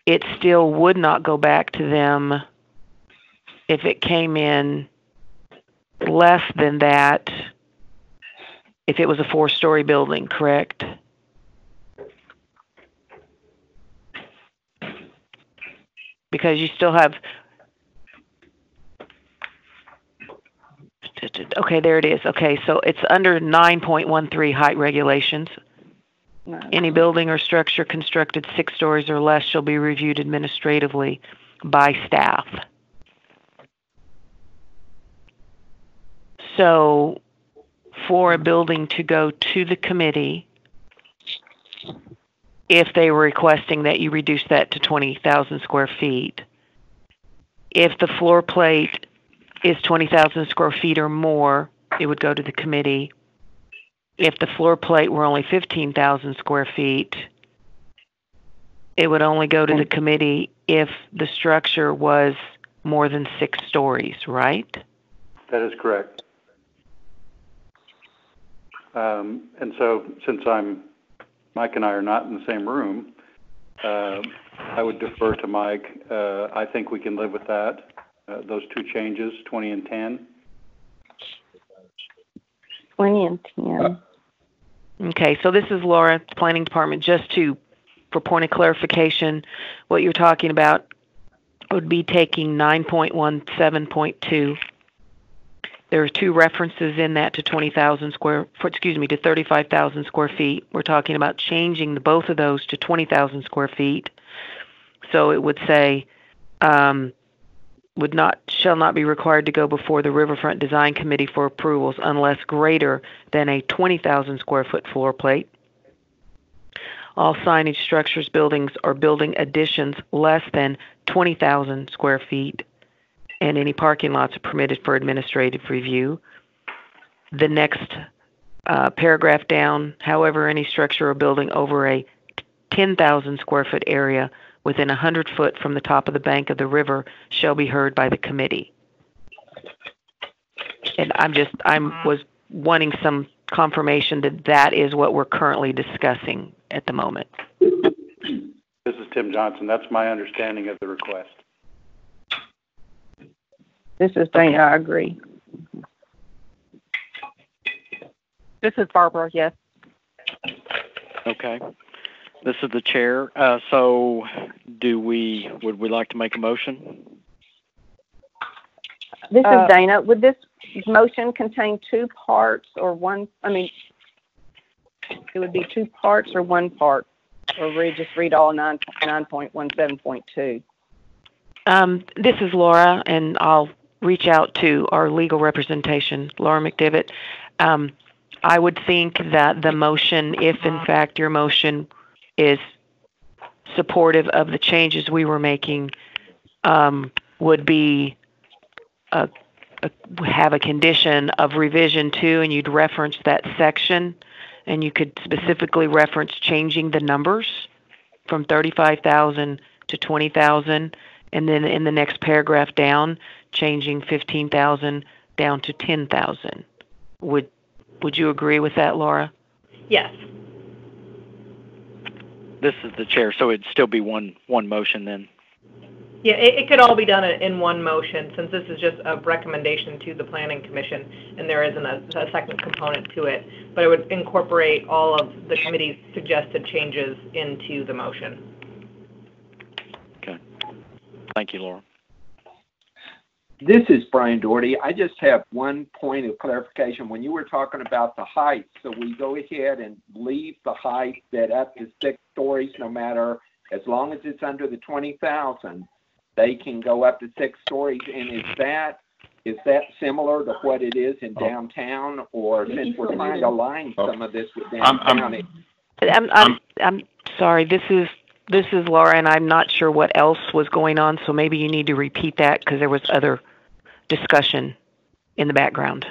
it still would not go back to them if it came in less than that if it was a four-story building, correct? Because you still have, okay, there it is. Okay, so it's under 9.13 height regulations. No. Any building or structure constructed six stories or less shall be reviewed administratively by staff. So, for a building to go to the committee, if they were requesting that you reduce that to 20,000 square feet, if the floor plate is 20,000 square feet or more, it would go to the committee. If the floor plate were only 15,000 square feet, it would only go to the committee if the structure was more than six stories, right? That is correct. Um, and so, since I'm, Mike and I are not in the same room, uh, I would defer to Mike. Uh, I think we can live with that, uh, those two changes, 20 and 10. 20 and 10. Okay, so this is Laura, Planning Department. Just to, for point of clarification, what you're talking about would be taking 9.17.2. There are two references in that to 20,000 square, for, excuse me, to 35,000 square feet. We're talking about changing the, both of those to 20,000 square feet. So it would say, um, would not, shall not be required to go before the Riverfront Design Committee for approvals unless greater than a 20,000 square foot floor plate. All signage structures, buildings, or building additions less than 20,000 square feet, and any parking lots are permitted for administrative review. The next uh, paragraph down, however, any structure or building over a 10,000 square foot area within a 100 foot from the top of the bank of the river shall be heard by the committee. And I'm just, I'm mm-hmm. was wanting some confirmation that that is what we're currently discussing at the moment. This is Tim Johnson. That's my understanding of the request. This is Dana, I agree. This is Barbara, yes. Okay. This is the chair. Uh, so do we, would we like to make a motion? This Uh, is Dana. Would this motion contain two parts or one, I mean, it would be two parts or one part? Or we just read all nine, nine point one seven point two? Um, this is Laura, and I'll reach out to our legal representation, Laura McDivitt. Um, I would think that the motion, if in fact your motion is supportive of the changes we were making, um, would be a, a, have a condition of revision to, and you'd reference that section, and you could specifically reference changing the numbers from 35,000 to 20,000, and then in the next paragraph down, changing 15,000 down to 10,000. Would would you agree with that, Laura? Yes. This is the chair, so it'd still be one, one motion then. Yeah, it, it could all be done in in one motion, since this is just a recommendation to the planning commission, and there isn't a, a second component to it. But it would incorporate all of the committee's suggested changes into the motion. Okay. Thank you, Laura. This is Brian Doherty. I just have one point of clarification. When you were talking about the height, so we go ahead and leave the height that up to six stories, no matter, as long as it's under the 20,000, they can go up to six stories. And is that, is that similar to what it is in oh. downtown? Or since we're trying to align some oh. of this with I'm- I'm- downtown, I'm, I'm, I'm sorry, this is, this is Laura, and I'm not sure what else was going on, so maybe you need to repeat that, because there was other discussion in the background.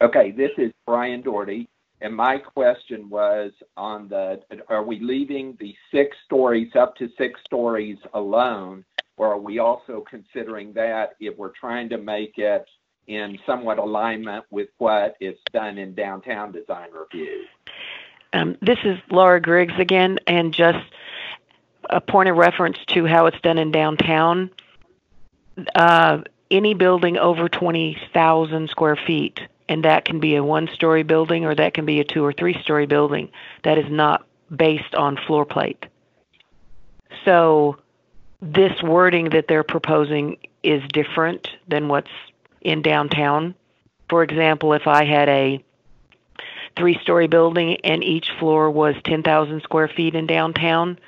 Okay, this is Brian Doherty, and my question was on the, are we leaving the six stories up to six stories alone? Or are we also considering that if we're trying to make it in somewhat alignment with what is done in downtown design review? Um, this is Laura Griggs again, and just a point of reference to how it's done in downtown. Uh, any building over 20,000 square feet, and that can be a one-story building or that can be a two or three-story building, that is not based on floor plate. So this wording that they're proposing is different than what's in downtown. For example, if I had a three-story building and each floor was 10,000 square feet in downtown,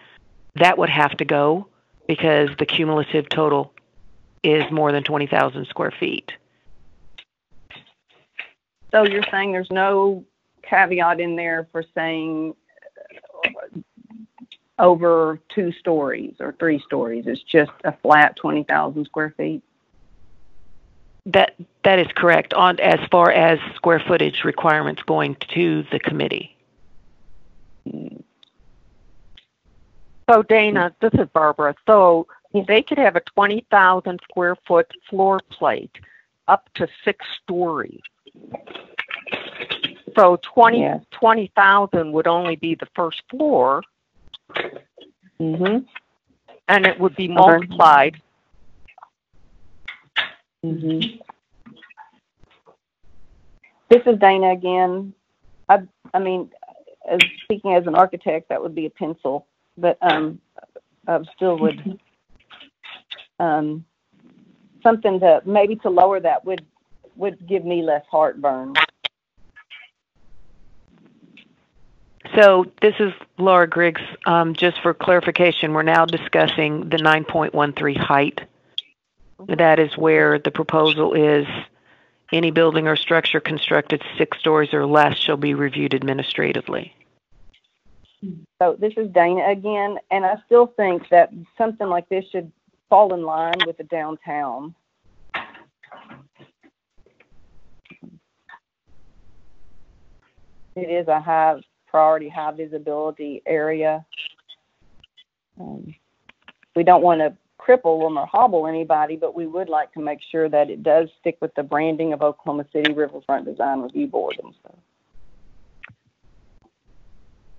that would have to go because the cumulative total is more than 20,000 square feet. So you're saying there's no caveat in there for saying uh, over two stories or three stories? It's just a flat 20,000 square feet? That that is correct on as far as square footage requirements going to the committee. So Dana, this is Barbara. So they could have a 20,000 square foot floor plate up to six stories. So 20 Yeah. 20,000 would only be the first floor Mm-hmm. and it would be Okay. multiplied. Mm-hmm. This is Dana again. I, I mean, as speaking as an architect, that would be a pencil, but um, I still would um, something to maybe to lower that would would give me less heartburn. So this is Laura Griggs. Um, just for clarification, we're now discussing the 9.13 height. That is where the proposal is any building or structure constructed six stories or less shall be reviewed administratively. So this is Dana again, and I still think that something like this should fall in line with the downtown. It is a high priority, high visibility area. Um, we don't want to cripple them or hobble anybody, but we would like to make sure that it does stick with the branding of Oklahoma City Riverfront Design Review Board and stuff.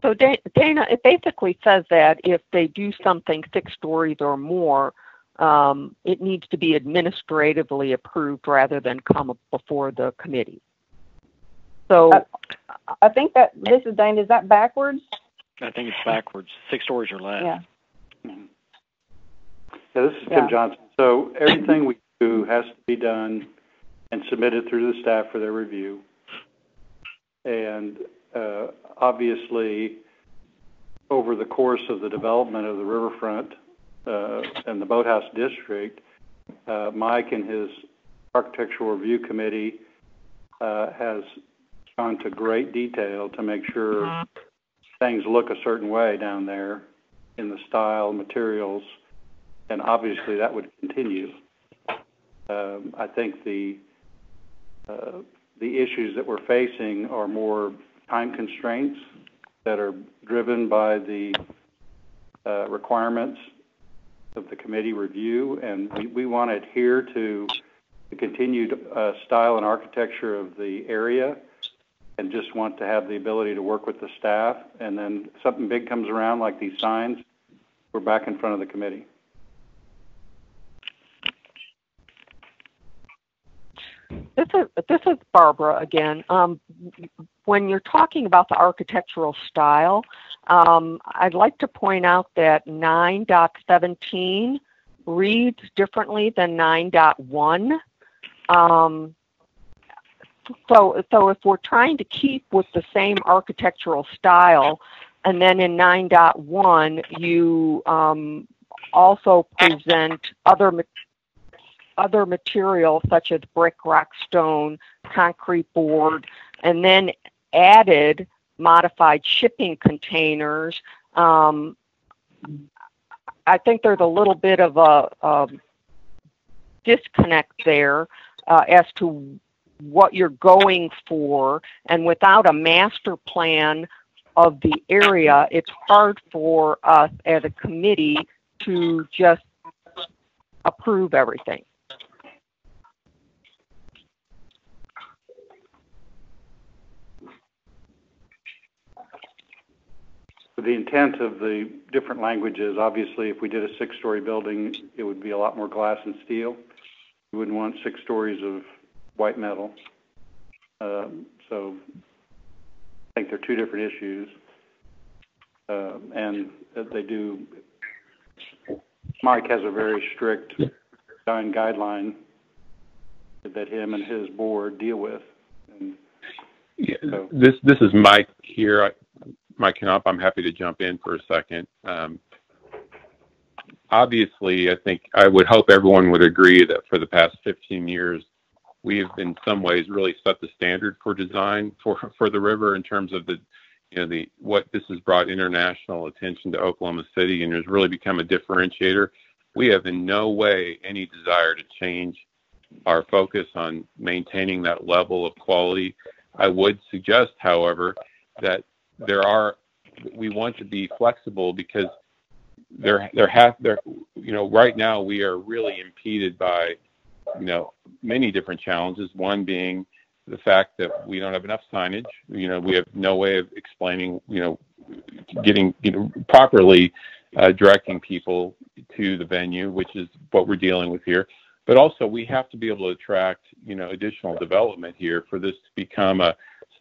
So Dana, it basically says that if they do something six stories or more, um, it needs to be administratively approved rather than come before the committee. So Uh, I think that this is Dana. Is that backwards? I think it's backwards, six stories or less. Yeah. Yeah, this is Yeah. Tim Johnson. So everything we do has to be done and submitted through the staff for their review. And uh, obviously, over the course of the development of the riverfront uh, and the boathouse district, uh, Mike and his architectural review committee uh, has gone to great detail to make sure things look a certain way down there in the style, materials, and obviously that would continue. Um, I think the uh, the issues that we're facing are more time constraints that are driven by the uh, requirements of the committee review, and we, we want to adhere to the continued uh, style and architecture of the area, and just want to have the ability to work with the staff. And then something big comes around, like these signs, we're back in front of the committee. This is this is Barbara again. Um, when you're talking about the architectural style, um, I'd like to point out that 9.17 reads differently than 9.1. Um, so, so if we're trying to keep with the same architectural style, and then in 9.1 you um, also present other other material such as brick, rock, stone, concrete board, and then added modified shipping containers. Um, I think there's a little bit of a, a disconnect there uh, as to what you're going for, and without a master plan of the area, it's hard for us as a committee to just approve everything. The intent of the different languages, obviously, if we did a six-story building, it would be a lot more glass and steel. We wouldn't want six stories of white metal. Um, so I think they're two different issues. Uh, and they do, Mike has a very strict design guideline that him and his board deal with. And yeah, so. This this is Mike here. Mike Knopp, I'm happy to jump in for a second. Um, obviously, I think I would hope everyone would agree that for the past 15 years, we have in some ways really set the standard for design for, for the river in terms of the you know the what this has brought international attention to Oklahoma City and has really become a differentiator. We have in no way any desire to change our focus on maintaining that level of quality. I would suggest, however, that there are we want to be flexible because there there have there you know right now we are really impeded by you know many different challenges. One being the fact that we don't have enough signage. You know we have no way of explaining you know getting you know properly uh, directing people to the venue which is what we're dealing with here. But also we have to be able to attract you know additional development here for this to become a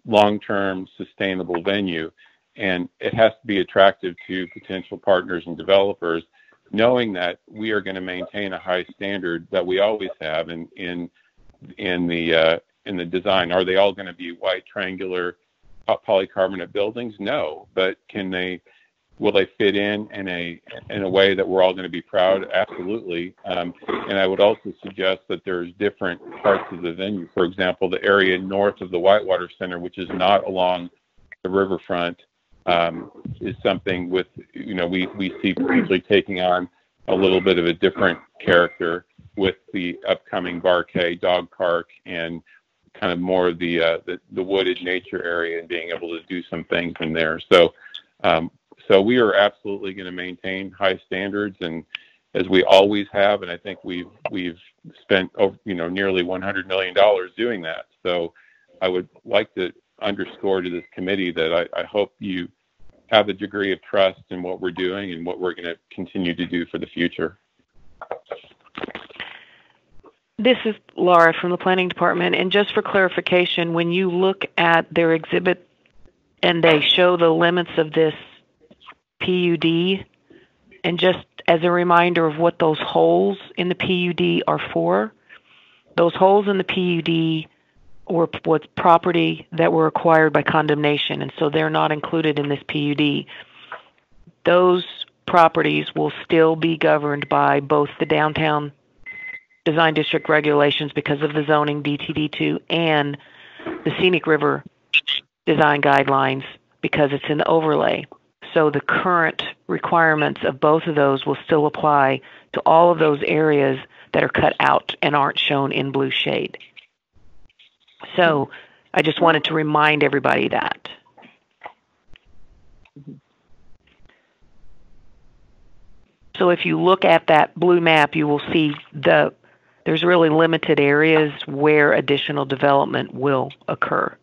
long-term sustainable venue and it has to be attractive to potential partners and developers, knowing that we are going to maintain a high standard that we always have in in in the uh, in the design. Are they all going to be white triangular polycarbonate buildings? No, but can they? Will they fit in in a in a way that we're all going to be proud? Absolutely. Um, and I would also suggest that there's different parts of the venue. For example, the area north of the Whitewater Center, which is not along the riverfront, um, is something with you know we we see potentially taking on a little bit of a different character with the upcoming Barquet Dog Park and kind of more of the, uh, the the wooded nature area and being able to do some things in there. So um, so we are absolutely going to maintain high standards and as we always have, and I think we've we've spent over you know nearly 100 million dollars doing that. So I would like to underscore to this committee that I, I hope you have a degree of trust in what we're doing and what we're going to continue to do for the future. This is Laura from the Planning Department. And just for clarification, when you look at their exhibit and they show the limits of this PUD, and just as a reminder of what those holes in the PUD are for, those holes in the PUD were was property that were acquired by condemnation, and so they're not included in this PUD. Those properties will still be governed by both the downtown design district regulations because of the zoning DTD2 and the scenic river design guidelines because it's in the overlay. So the current requirements of both of those will still apply to all of those areas that are cut out and aren't shown in blue shade. So I just wanted to remind everybody that. So if you look at that blue map, you will see the there's really limited areas where additional development will occur.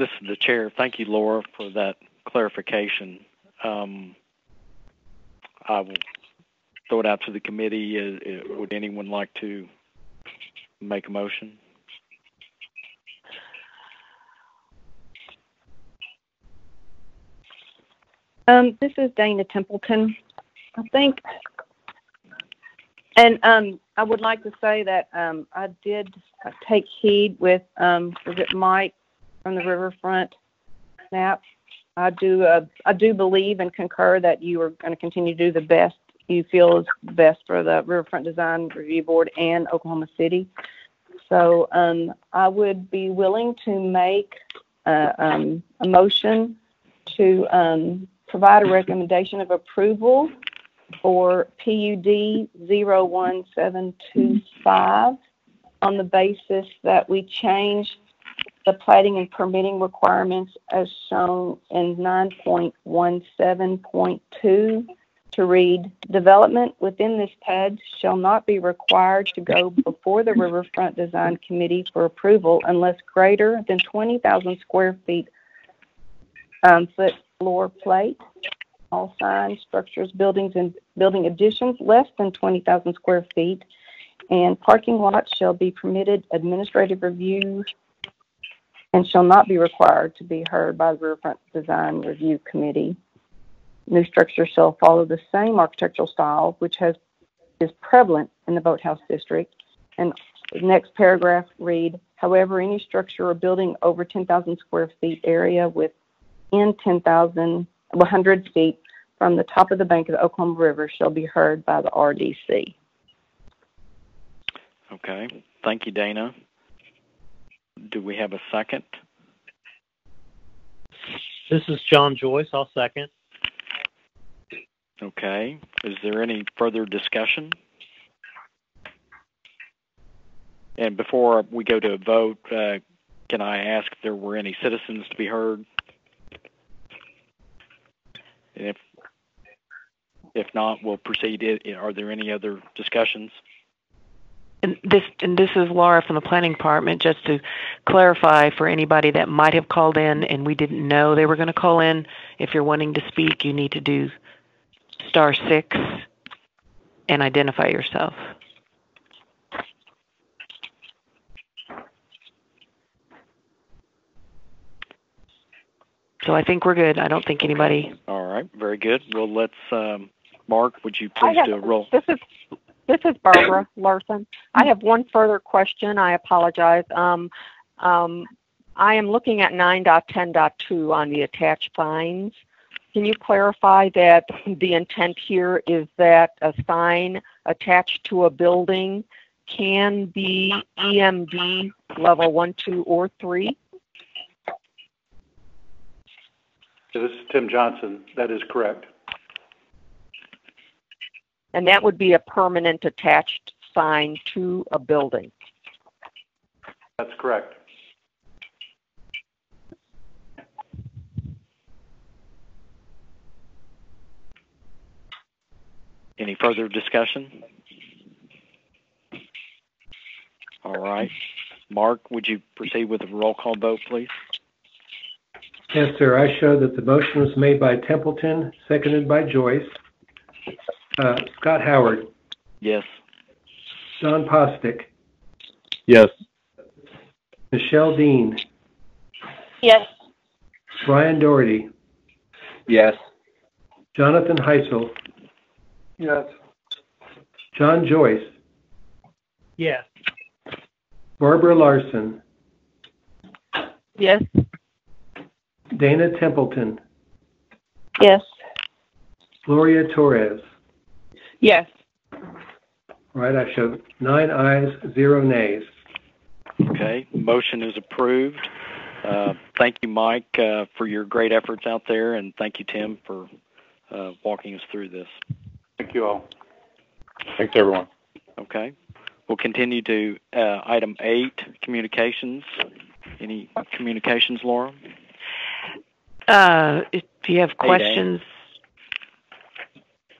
This is the chair. Thank you, Laura, for that clarification. Um, I will throw it out to the committee. Uh, uh, would anyone like to make a motion? Um, this is Dana Templeton. I think, and um, I would like to say that um, I did take heed with um, was it Mike from the Riverfront map. I do uh, I do believe and concur that you are going to continue to do the best you feel is best for the Riverfront Design Review Board and Oklahoma City. So um, I would be willing to make uh, um, a motion to um, provide a recommendation of approval for PUD 01725 on the basis that we change the platting and permitting requirements as shown in 9.17.2 to read, development within this PUD shall not be required to go before the Riverfront Design Committee for approval unless greater than 20,000 square feet um, foot floor plate. All signs, structures, buildings, and building additions less than 20,000 square feet and parking lots shall be permitted administrative review and shall not be required to be heard by the Riverfront Design Review Committee. New structures shall follow the same architectural style, which has is prevalent in the boathouse district. And the next paragraph read, however, any structure or building over 10,000 square feet area within 10,000, 100 feet from the top of the bank of the Oklahoma River shall be heard by the RDC. Okay. Thank you, Dana. Do we have a second? This is John Joyce. I'll second. Okay. Is there any further discussion? And before we go to a vote, uh, can I ask if there were any citizens to be heard? And if if not, we'll proceed. Are there any other discussions? And this and this is Laura from the planning department. Just to clarify for anybody that might have called in and we didn't know they were going to call in, if you're wanting to speak, you need to do star six and identify yourself. So I think we're good. I don't think anybody. All right, very good. Well, let's. Um, Mark, would you please have, do a roll? This is this is Barbara Larson. I have one further question. I apologize. Um, um, I am looking at 9.10.2 on the attached signs. Can you clarify that the intent here is that a sign attached to a building can be EMD level 1, 2, or 3? This is Tim Johnson. That is correct. And that would be a permanent attached sign to a building. That's correct. Any further discussion? All right. Mark, would you proceed with a roll call vote, please? Yes, sir. I show that the motion was made by Templeton, seconded by Joyce. Uh, Scott Howard, Yes. John Postick, Yes. Michelle Dean, Yes. Brian Doherty, Yes. Jonathan Heisel, Yes. John Joyce, Yes. Barbara Larson, Yes. Dana Templeton, Yes. Gloria Torres. Yes. All right, I show nine ayes, zero nays. Okay. Motion is approved. Uh, thank you, Mike, uh, for your great efforts out there, and thank you, Tim, for uh, walking us through this. Thank you all. Thanks, everyone. Okay. We'll continue to uh, item eight, communications. Any communications, Laura? Uh, if you have 8A. questions,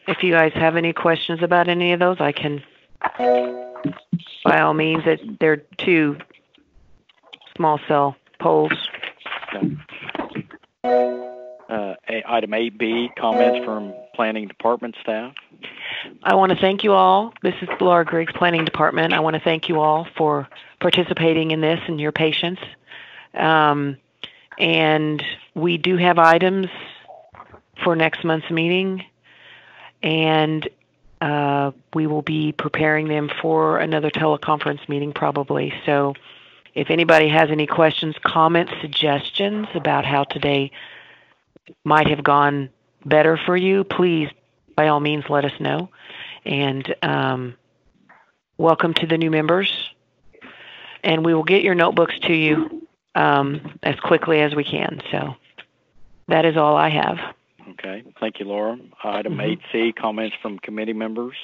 if you guys have any questions about any of those, I can, by all means, it, they're two small cell poles. Uh, item 8B, comments from planning department staff. I want to thank you all. This is Laura Griggs, Planning Department. I want to thank you all for participating in this and your patience. Um, and we do have items for next month's meeting, and uh, we will be preparing them for another teleconference meeting probably. So if anybody has any questions, comments, suggestions about how today might have gone better for you, please, by all means, let us know. And um, welcome to the new members. And we will get your notebooks to you um, as quickly as we can. So that is all I have. Okay, thank you, Laura. Item Mhm. 8C, comments from committee members.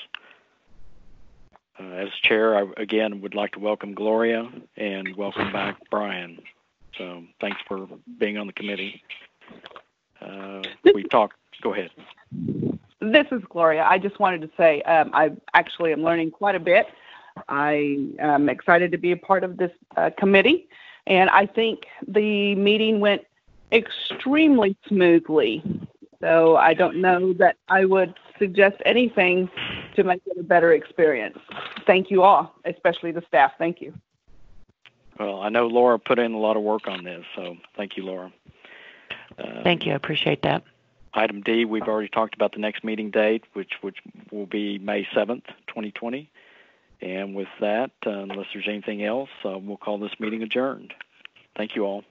Uh, As chair, I again would like to welcome Gloria and welcome back Brian. So thanks for being on the committee. Uh, We talked, go ahead. This is Gloria. I just wanted to say um, I actually am learning quite a bit. I am excited to be a part of this uh, committee, and I think the meeting went extremely smoothly. So I don't know that I would suggest anything to make it a better experience. Thank you all, especially the staff. Thank you. Well, I know Laura put in a lot of work on this, so thank you, Laura. Uh, Thank you. I appreciate that. Item D, we've already talked about the next meeting date, which which will be May 7th, 2020. And with that, uh, unless there's anything else, uh, we'll call this meeting adjourned. Thank you all.